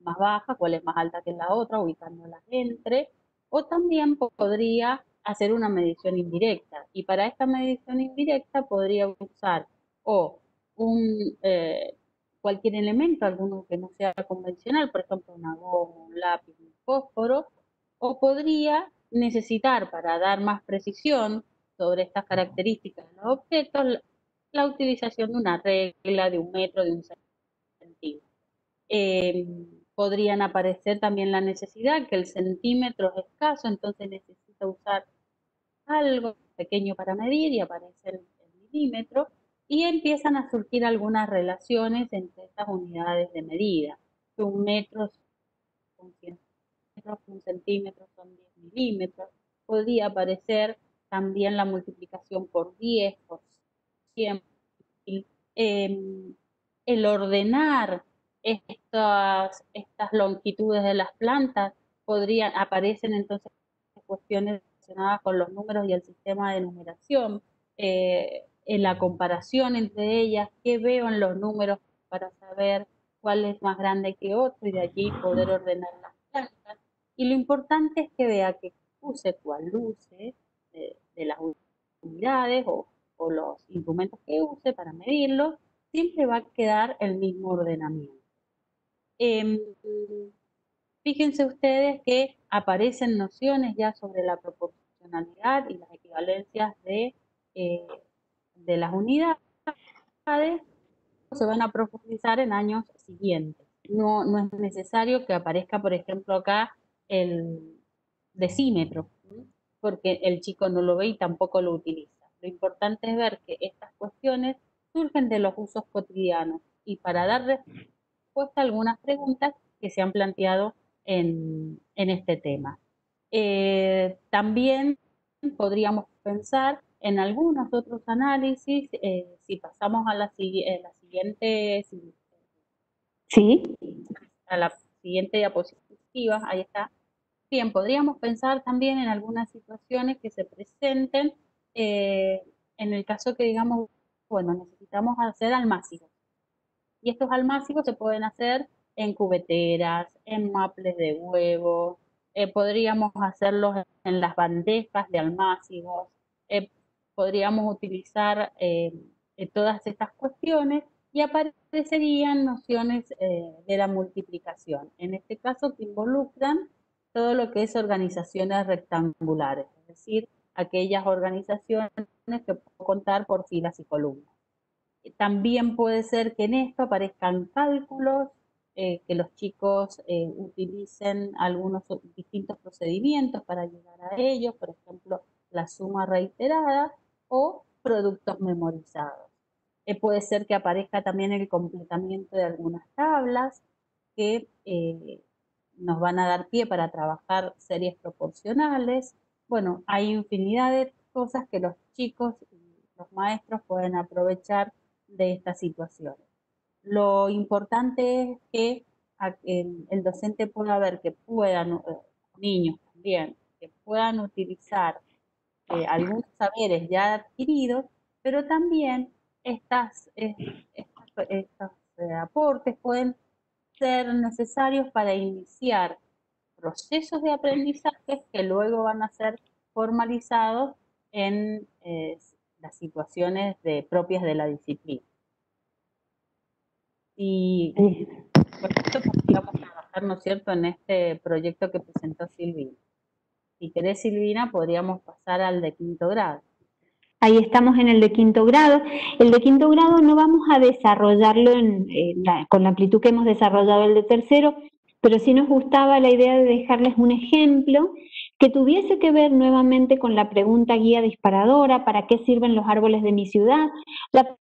más baja, cuál es más alta que la otra, ubicándolas entre, o también podría hacer una medición indirecta. Y para esta medición indirecta podría usar o un, eh, cualquier elemento, alguno que no sea convencional, por ejemplo, una goma, un lápiz, un fósforo, o podría necesitar para dar más precisión sobre estas características de los objetos, la utilización de una regla de un metro, de un centímetro. Em, podrían aparecer también la necesidad, que el centímetro es escaso, entonces necesita usar algo pequeño para medir y aparece el, milímetro, y empiezan a surgir algunas relaciones entre estas unidades de medida. Un metro son 100 metros, un centímetro son 10 milímetros. Podría aparecer también la multiplicación por 10, por 100. Em, el ordenar estas, estas longitudes de las plantas podrían, aparecen entonces cuestiones relacionadas con los números y el sistema de numeración, eh, en la comparación entre ellas, qué veo en los números para saber cuál es más grande que otro y de allí poder ordenar las plantas. Y lo importante es que vea que use cual luce de, las unidades o, o los instrumentos que use para medirlo, siempre va a quedar el mismo ordenamiento. Em, fíjense ustedes que aparecen nociones ya sobre la proporcionalidad y las equivalencias de, eh, de las unidades se van a profundizar en años siguientes. No, no es necesario que aparezca, por ejemplo, acá el decímetro, porque el chico no lo ve y tampoco lo utiliza. Lo importante es ver que estas cuestiones surgen de los usos cotidianos y para dar respuesta algunas preguntas que se han planteado en, este tema. Eh, también podríamos pensar en algunos otros análisis, eh, si pasamos a la, siguiente, ¿Sí? a la siguiente diapositiva, ahí está. Bien, podríamos pensar también en algunas situaciones que se presenten eh, en el caso que digamos, bueno, necesitamos hacer almacenes. Y estos almácigos se pueden hacer en cubeteras, en maples de huevo, eh, podríamos hacerlos en las bandejas de almácigos, eh, podríamos utilizar eh, todas estas cuestiones y aparecerían nociones de la multiplicación. En este caso que involucran todo lo que es organizaciones rectangulares, es decir, aquellas organizaciones que puedo contar por filas y columnas. También puede ser que en esto aparezcan cálculos, eh, que los chicos eh, utilicen algunos distintos procedimientos para llegar a ellos, por ejemplo, la suma reiterada o productos memorizados. Eh, puede ser que aparezca también el completamiento de algunas tablas que nos van a dar pie para trabajar series proporcionales. Bueno, hay infinidad de cosas que los chicos y los maestros pueden aprovechar de estas situaciones. Lo importante es que el, docente pueda ver que puedan, eh, niños también, que puedan utilizar eh, algunos saberes ya adquiridos, pero también estas, estos eh, aportes pueden ser necesarios para iniciar procesos de aprendizaje que luego van a ser formalizados en las situaciones de, propias de la disciplina. Y por esto podríamos trabajar, ¿no es cierto?, en este proyecto que presentó Silvina. Si querés, Silvina, podríamos pasar al de quinto grado. Ahí estamos en el de quinto grado. El de quinto grado no vamos a desarrollarlo con la amplitud que hemos desarrollado el de tercero, pero sí nos gustaba la idea de dejarles un ejemplo que tuviese que ver nuevamente con la pregunta guía disparadora, ¿para qué sirven los árboles de mi ciudad? La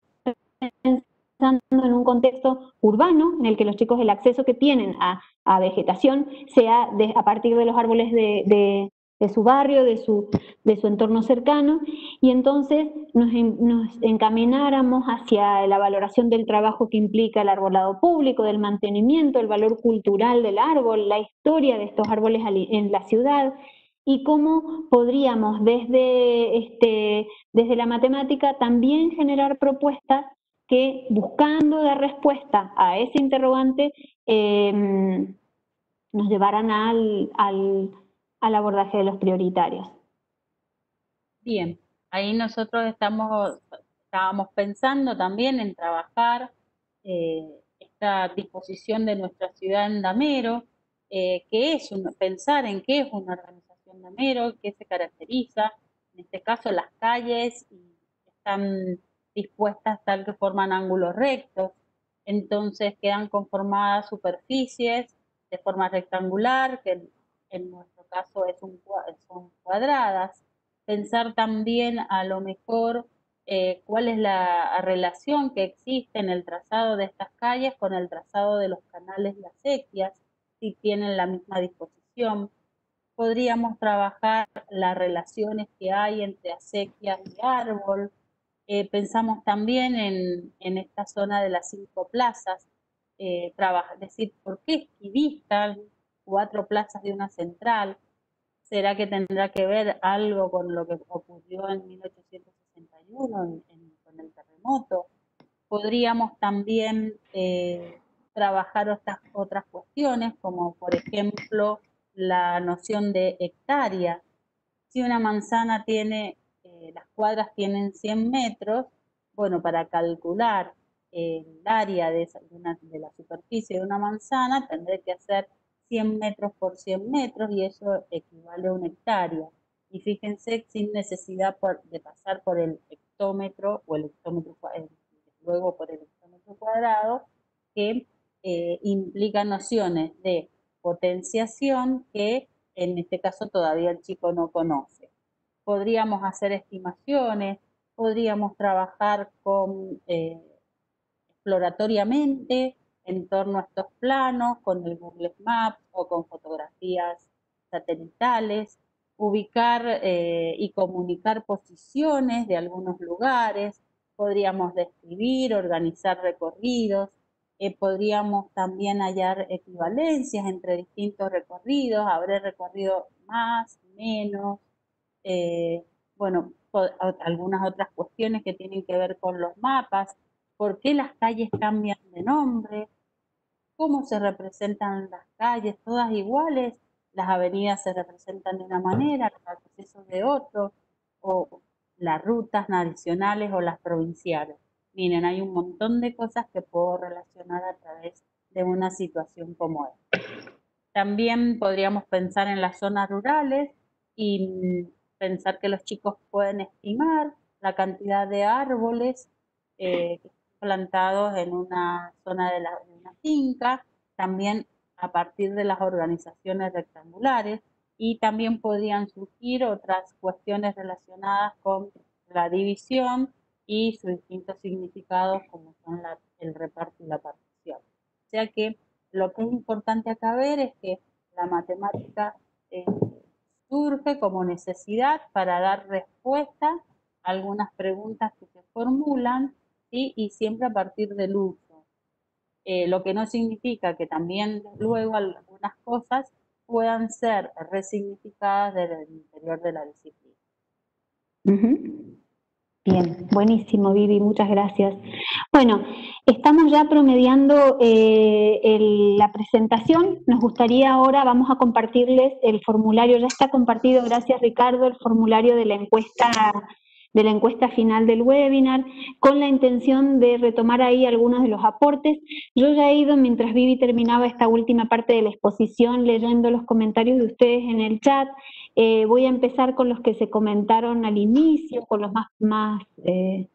pensando en un contexto urbano en el que los chicos el acceso que tienen a, vegetación sea a partir de los árboles de, su barrio, de su, de su entorno cercano, y entonces nos, nos, encamináramos hacia la valoración del trabajo que implica el arbolado público, del mantenimiento, el valor cultural del árbol, la historia de estos árboles en la ciudad, y cómo podríamos desde, este, desde la matemática también generar propuestas que buscando dar respuesta a ese interrogante em, nos llevaran al, al, abordaje de los prioritarios. Bien, ahí nosotros estamos, estábamos pensando también en trabajar eh, esta disposición de nuestra ciudad en Damero, eh, que es pensar en qué es una organización Damero, qué se caracteriza, en este caso las calles están dispuestas tal que forman ángulos rectos. Entonces quedan conformadas superficies de forma rectangular, que en nuestro caso es un, son cuadradas. Pensar también a lo mejor eh, cuál es la relación que existe en el trazado de estas calles con el trazado de los canales y acequias, si tienen la misma disposición. Podríamos trabajar las relaciones que hay entre acequias y árbol, eh, pensamos también en, esta zona de las cinco plazas, eh, decir, ¿por qué esquivista cuatro plazas de una central? ¿Será que tendrá que ver algo con lo que ocurrió en 1861 con el terremoto? Podríamos también eh, trabajar otras, otras cuestiones, como por ejemplo la noción de hectárea. Si una manzana tiene las cuadras tienen 100 metros, bueno, para calcular el área de, la superficie de una manzana tendré que hacer 100 metros por 100 metros y eso equivale a una hectárea. Y fíjense, sin necesidad de pasar por el hectómetro o el hectómetro, luego por el hectómetro cuadrado, que eh, implica nociones de potenciación que en este caso todavía el chico no conoce. Podríamos hacer estimaciones, podríamos trabajar con, eh, exploratoriamente en torno a estos planos, con el Google Maps o con fotografías satelitales, ubicar eh, y comunicar posiciones de algunos lugares, podríamos describir, organizar recorridos, eh, podríamos también hallar equivalencias entre distintos recorridos, habré recorrido más, menos, eh, bueno, algunas otras cuestiones que tienen que ver con los mapas, por qué las calles cambian de nombre, cómo se representan las calles, todas iguales, las avenidas se representan de una manera, los accesos de otro, o las rutas nacionales o las provinciales. Miren, hay un montón de cosas que puedo relacionar a través de una situación como esta. También podríamos pensar en las zonas rurales y pensar que los chicos pueden estimar la cantidad de árboles eh, plantados en una zona de, la, de una finca, también a partir de las organizaciones rectangulares y también podrían surgir otras cuestiones relacionadas con la división y sus distintos significados como son el reparto y la partición. O sea que lo que es importante acá ver es que la matemática eh, surge como necesidad para dar respuesta a algunas preguntas que se formulan y siempre a partir del uso. Eh, lo que no significa que también luego algunas cosas puedan ser resignificadas desde el interior de la disciplina. Bien, buenísimo, Vivi, muchas gracias. Bueno, estamos ya promediando eh, la presentación. Nos gustaría ahora, vamos a compartirles el formulario, ya está compartido, gracias Ricardo, el formulario de la encuesta de la encuesta final del webinar, con la intención de retomar ahí algunos de los aportes. Yo ya he ido, mientras Vivi terminaba esta última parte de la exposición, leyendo los comentarios de ustedes en el chat. Eh, voy a empezar con los que se comentaron al inicio, con los más, más, eh,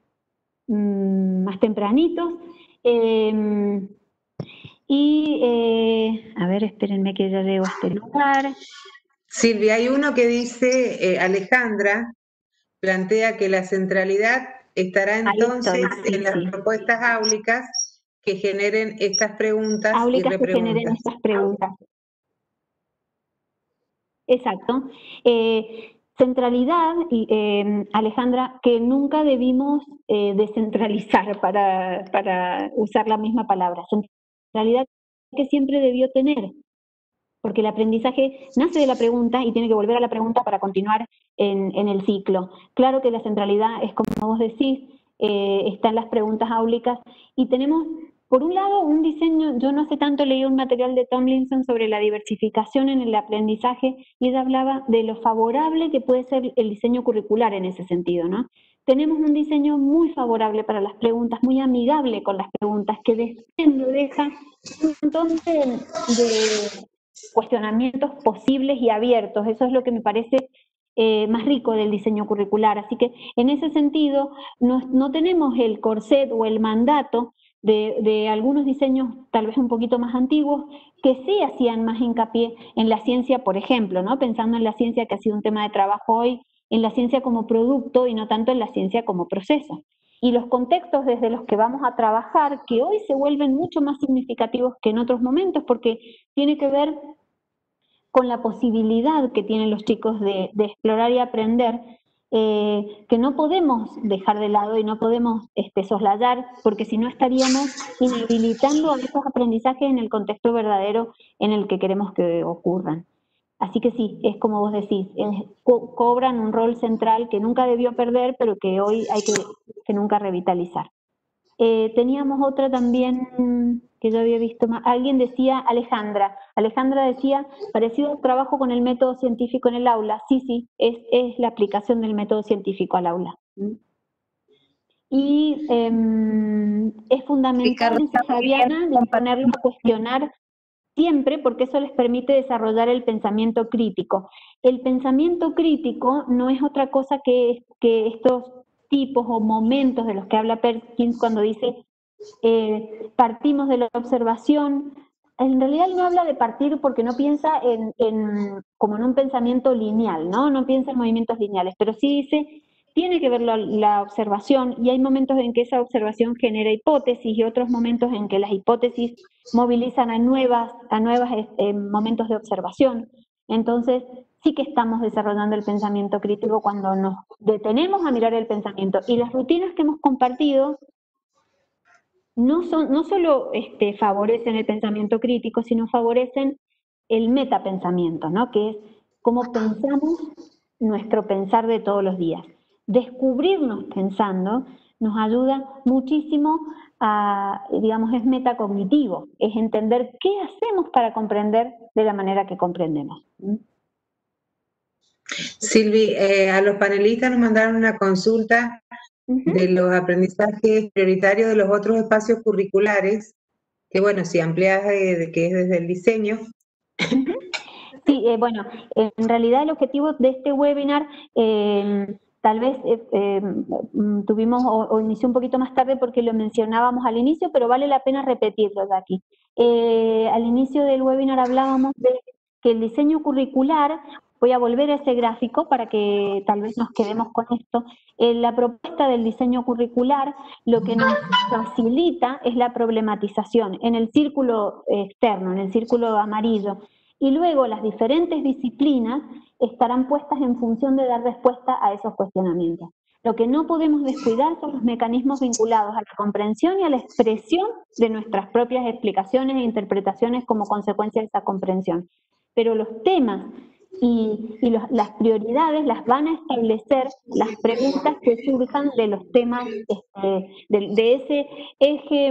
mm, más tempranitos. Em, y, eh, a ver, espérenme que ya llego a este lugar. Silvia, hay uno que dice, Alejandra, plantea que la centralidad estará entonces en las propuestas áulicas que generen estas preguntas áulicas y que generen estas preguntas. Exacto. Eh, centralidad, eh, Alejandra, que nunca debimos eh, descentralizar para, para usar la misma palabra. Centralidad que siempre debió tener porque el aprendizaje nace de la pregunta y tiene que volver a la pregunta para continuar en, el ciclo. Claro que la centralidad es como vos decís, eh, está en las preguntas áulicas y tenemos, por un lado, un diseño, yo no hace tanto leí un material de Tomlinson sobre la diversificación en el aprendizaje y ella hablaba de lo favorable que puede ser el diseño curricular en ese sentido, ¿no? Tenemos un diseño muy favorable para las preguntas, muy amigable con las preguntas, que deja un montón de cuestionamientos posibles y abiertos. Eso es lo que me parece eh, más rico del diseño curricular. Así que en ese sentido no, tenemos el corset o el mandato de, algunos diseños tal vez un poquito más antiguos que sí hacían más hincapié en la ciencia, por ejemplo, ¿no? pensando en la ciencia que ha sido un tema de trabajo hoy, en la ciencia como producto y no tanto en la ciencia como proceso. Y los contextos desde los que vamos a trabajar, que hoy se vuelven mucho más significativos que en otros momentos, porque tiene que ver con la posibilidad que tienen los chicos de, explorar y aprender, eh, que no podemos dejar de lado y no podemos este, soslayar, porque si no estaríamos inhabilitando esos aprendizajes en el contexto verdadero en el que queremos que ocurran. Así que sí, es como vos decís, cobran un rol central que nunca debió perder, pero que hoy hay que nunca revitalizar. Eh, teníamos otra también que yo había visto más. Alguien decía, Alejandra. Alejandra decía, parecido al trabajo con el método científico en el aula. Sí, sí, es, es la aplicación del método científico al aula. Y em, es fundamental, Fabiana, ponerlo a cuestionar siempre porque eso les permite desarrollar el pensamiento crítico. El pensamiento crítico no es otra cosa que, que estos tipos o momentos de los que habla Perkins cuando dice eh, partimos de la observación. En realidad no habla de partir porque no piensa en, como en un pensamiento lineal, ¿no? No piensa en movimientos lineales, pero sí dice, tiene que ver la, observación y hay momentos en que esa observación genera hipótesis y otros momentos en que las hipótesis movilizan a nuevas, a nuevos eh, momentos de observación. Entonces, sí que estamos desarrollando el pensamiento crítico cuando nos detenemos a mirar el pensamiento. Y las rutinas que hemos compartido no, son, no solo este, favorecen el pensamiento crítico, sino favorecen el metapensamiento, ¿no? que es cómo pensamos nuestro pensar de todos los días. Descubrirnos pensando nos ayuda muchísimo a, digamos, es metacognitivo, es entender qué hacemos para comprender de la manera que comprendemos. Silvi, eh, a los panelistas nos mandaron una consulta de los aprendizajes prioritarios de los otros espacios curriculares, que bueno, si amplias eh, de que es desde el diseño. Sí, eh, bueno, en realidad el objetivo de este webinar em, tal vez em, mm, tuvimos o, inició un poquito más tarde porque lo mencionábamos al inicio, pero vale la pena repetirlo de aquí. al inicio del webinar hablábamos de que el diseño curricular Voy a volver a ese gráfico para que tal vez nos quedemos con esto. En la propuesta del diseño curricular lo que nos facilita es la problematización en el círculo externo, en el círculo amarillo. Y luego las diferentes disciplinas estarán puestas en función de dar respuesta a esos cuestionamientos. Lo que no podemos descuidar son los mecanismos vinculados a la comprensión y a la expresión de nuestras propias explicaciones e interpretaciones como consecuencia de esa comprensión. Pero los temas y, las prioridades las van a establecer las preguntas que surjan de los temas, este, de, ese eje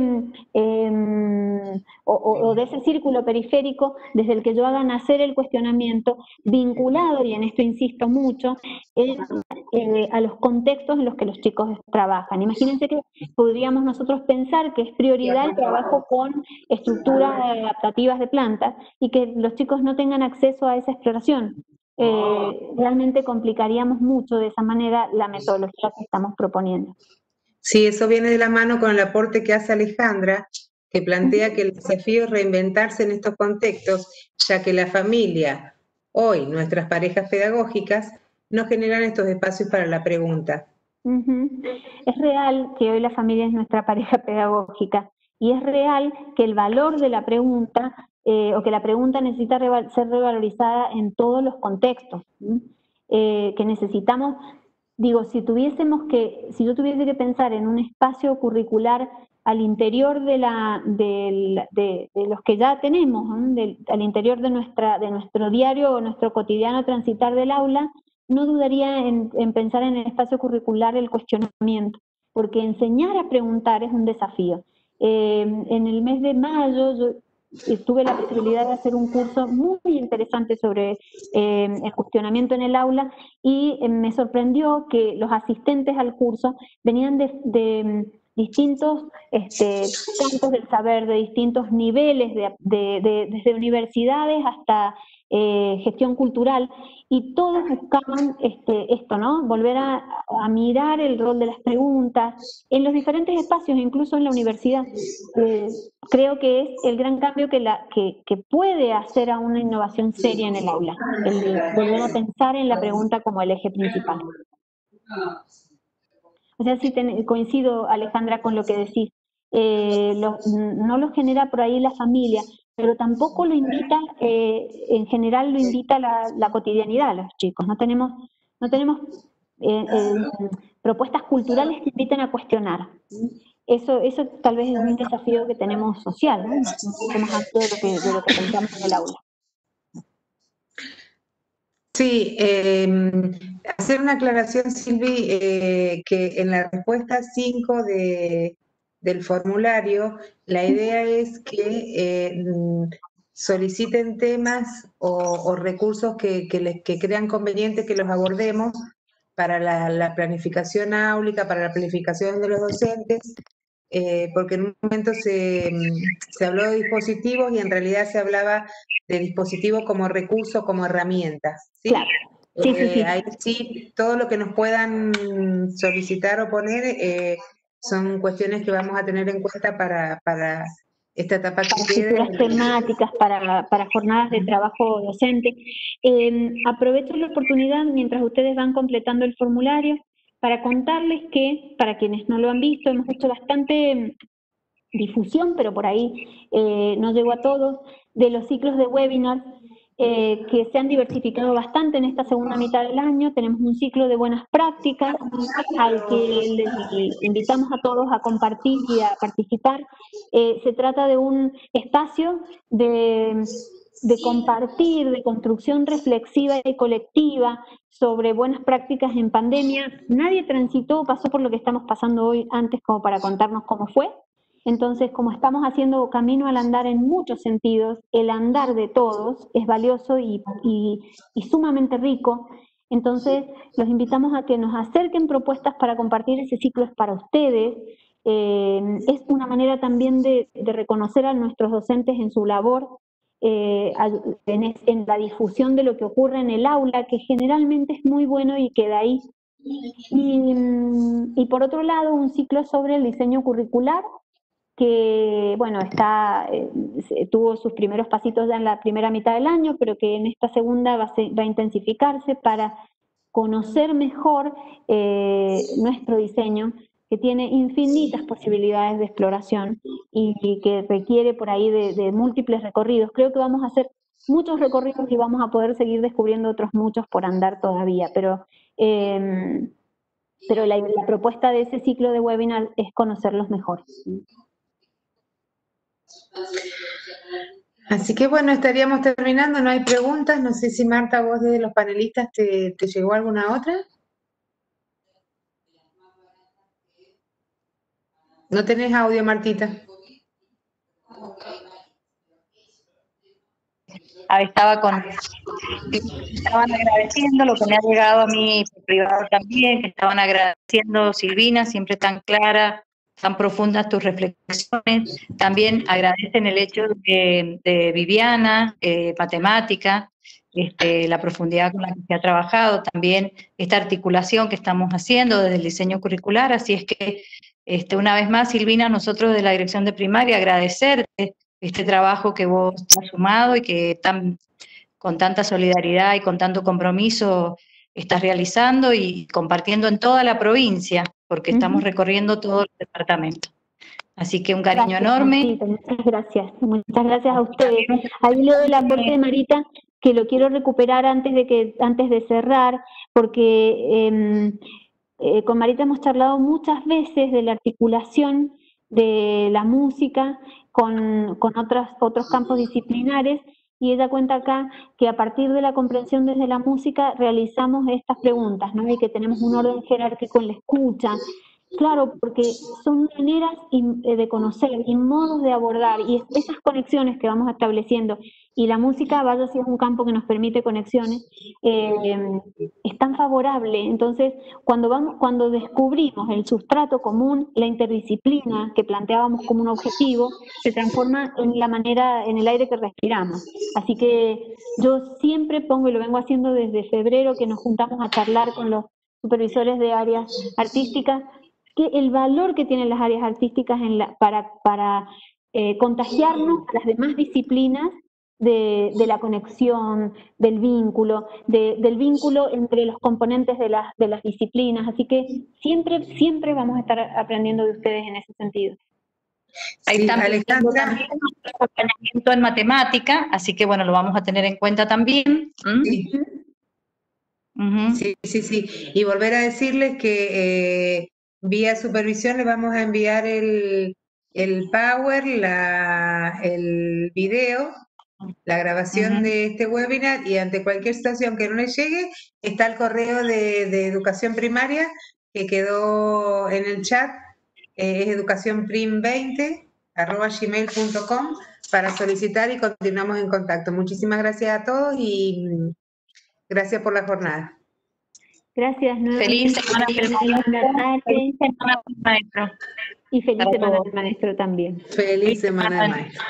em, o, de ese círculo periférico desde el que yo haga nacer el cuestionamiento vinculado, y en esto insisto mucho, eh, a los contextos en los que los chicos trabajan. Imagínense que podríamos nosotros pensar que es prioridad el trabajo con estructuras adaptativas de plantas y que los chicos no tengan acceso a esa exploración eh, realmente complicaríamos mucho de esa manera la metodología que estamos proponiendo. Sí, eso viene de la mano con el aporte que hace Alejandra, que plantea que el desafío es reinventarse en estos contextos, ya que la familia, hoy nuestras parejas pedagógicas, no generan estos espacios para la pregunta. Es real que hoy la familia es nuestra pareja pedagógica y es real que el valor de la pregunta eh, o que la pregunta necesita ser revalorizada en todos los contextos, eh, que necesitamos, digo, si tuviésemos que, si yo tuviese que pensar en un espacio curricular al interior de, la, de, los que ya tenemos, al interior de, nuestra, de nuestro diario o nuestro cotidiano transitar del aula, no dudaría en, pensar en el espacio curricular el cuestionamiento, porque enseñar a preguntar es un desafío. Eh, en el mes de mayo yo tuve la posibilidad de hacer un curso muy interesante sobre eh, el cuestionamiento en el aula y eh, me sorprendió que los asistentes al curso venían de, distintos este, campos del saber, de distintos niveles, desde universidades hasta eh, gestión cultural, y todos buscaban este, esto, ¿no? Volver a, mirar el rol de las preguntas en los diferentes espacios, incluso en la universidad. Eh, creo que es el gran cambio que, la, que, puede hacer a una innovación seria en el aula, el volver a pensar en la pregunta como el eje principal. O sea, sí coincido, Alejandra, con lo que decís. Eh, no lo genera por ahí la familia, pero tampoco lo invita, eh, en general lo invita la, la cotidianidad a los chicos. No tenemos, no tenemos eh, eh, propuestas culturales que inviten a cuestionar. Eso, eso tal vez es un desafío que tenemos social, ¿no? más lo de lo que pensamos en el aula. Sí, em, hacer una aclaración, Silvi, que en la respuesta 5 de, del formulario, la idea es que eh, soliciten temas o, recursos que, que, crean conveniente que los abordemos para la, planificación áulica, para la planificación de los docentes, eh, porque en un momento se, habló de dispositivos y en realidad se hablaba de dispositivos como recurso, como herramienta. ¿sí? Claro. Sí, sí, sí. Eh, ahí sí, todo lo que nos puedan solicitar o poner, son cuestiones que vamos a tener en cuenta para, para esta etapa que Para temáticas, para, para, jornadas de trabajo docente. Em, aprovecho la oportunidad mientras ustedes van completando el formulario para contarles que, para quienes no lo han visto, hemos hecho bastante em, difusión, pero por ahí eh, no llegó a todos, de los ciclos de webinars eh, que se han diversificado bastante en esta segunda mitad del año. Tenemos un ciclo de buenas prácticas al que les invitamos a todos a compartir y a participar. Eh, se trata de un espacio de, de compartir, de construcción reflexiva y colectiva sobre buenas prácticas en pandemia. Nadie transitó, pasó por lo que estamos pasando hoy antes como para contarnos cómo fue. Entonces, como estamos haciendo camino al andar en muchos sentidos, el andar de todos es valioso y, sumamente rico. Entonces, los invitamos a que nos acerquen propuestas para compartir ese ciclo es para ustedes. Eh, es una manera también de, reconocer a nuestros docentes en su labor, eh, en, la difusión de lo que ocurre en el aula, que generalmente es muy bueno y queda ahí. y por otro lado, un ciclo sobre el diseño curricular, que bueno, está, eh, tuvo sus primeros pasitos ya en la primera mitad del año, pero que en esta segunda va a, intensificarse para conocer mejor eh, nuestro diseño, que tiene infinitas posibilidades de exploración y, que requiere por ahí de, múltiples recorridos. Creo que vamos a hacer muchos recorridos y vamos a poder seguir descubriendo otros muchos por andar todavía, pero, em, pero la, la propuesta de ese ciclo de webinar es conocerlos mejor. Así que bueno, estaríamos terminando, no hay preguntas, no sé si Marta, vos desde los panelistas, ¿te, llegó alguna otra? No tenés audio, Martita. Estaba con estaban agradeciendo lo que me ha llegado a mí privado también, estaban agradeciendo Silvina, siempre tan clara, tan profundas tus reflexiones. También agradecen el hecho de, Viviana, eh, matemática, este, la profundidad con la que se ha trabajado, también esta articulación que estamos haciendo desde el diseño curricular. Así es que, este, una vez más, Silvina, nosotros de la Dirección de Primaria, agradecerte este trabajo que vos has sumado y que tan, con tanta solidaridad y con tanto compromiso estás realizando y compartiendo en toda la provincia porque estamos recorriendo todo el departamento. Así que un cariño enorme. muchas gracias. Muchas gracias a ustedes. Ahí leo el aporte de Marita, que lo quiero recuperar antes de que antes de cerrar, porque em, eh, con Marita hemos charlado muchas veces de la articulación de la música con, otras, otros campos disciplinares y ella cuenta acá que a partir de la comprensión desde la música realizamos estas preguntas, ¿no? Y que tenemos un orden jerárquico en la escucha. Claro, porque son maneras eh, de conocer y modos de abordar y esas conexiones que vamos estableciendo y la música, vaya si es un campo que nos permite conexiones, eh, es tan favorable. Entonces, cuando, vamos, cuando descubrimos el sustrato común, la interdisciplina que planteábamos como un objetivo, se transforma en la manera, en el aire que respiramos. Así que yo siempre pongo, y lo vengo haciendo desde febrero, que nos juntamos a charlar con los supervisores de áreas artísticas, que el valor que tienen las áreas artísticas en la, para, para eh, contagiarnos a las demás disciplinas de, la conexión, del vínculo, del vínculo entre los componentes de las, de las disciplinas. Así que siempre, siempre vamos a estar aprendiendo de ustedes en ese sentido. Ahí está también acompañamiento en matemática, así que bueno, lo vamos a tener en cuenta también. Sí, sí, sí. Y volver a decirles que eh, vía supervisión les vamos a enviar el, el Power, la, el video la grabación de este webinar y ante cualquier situación que no le llegue, está el correo de, educación primaria que quedó en el chat, eh, es educacionprim20 arroba gmail.com para solicitar y continuamos en contacto. Muchísimas gracias a todos y mm, gracias por la jornada. Gracias. Feliz semana, feliz semana maestro. Y feliz semana del maestro también. Feliz semana del maestro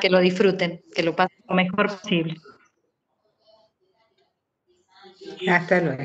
que lo disfruten, que lo pasen lo mejor posible. Hasta luego.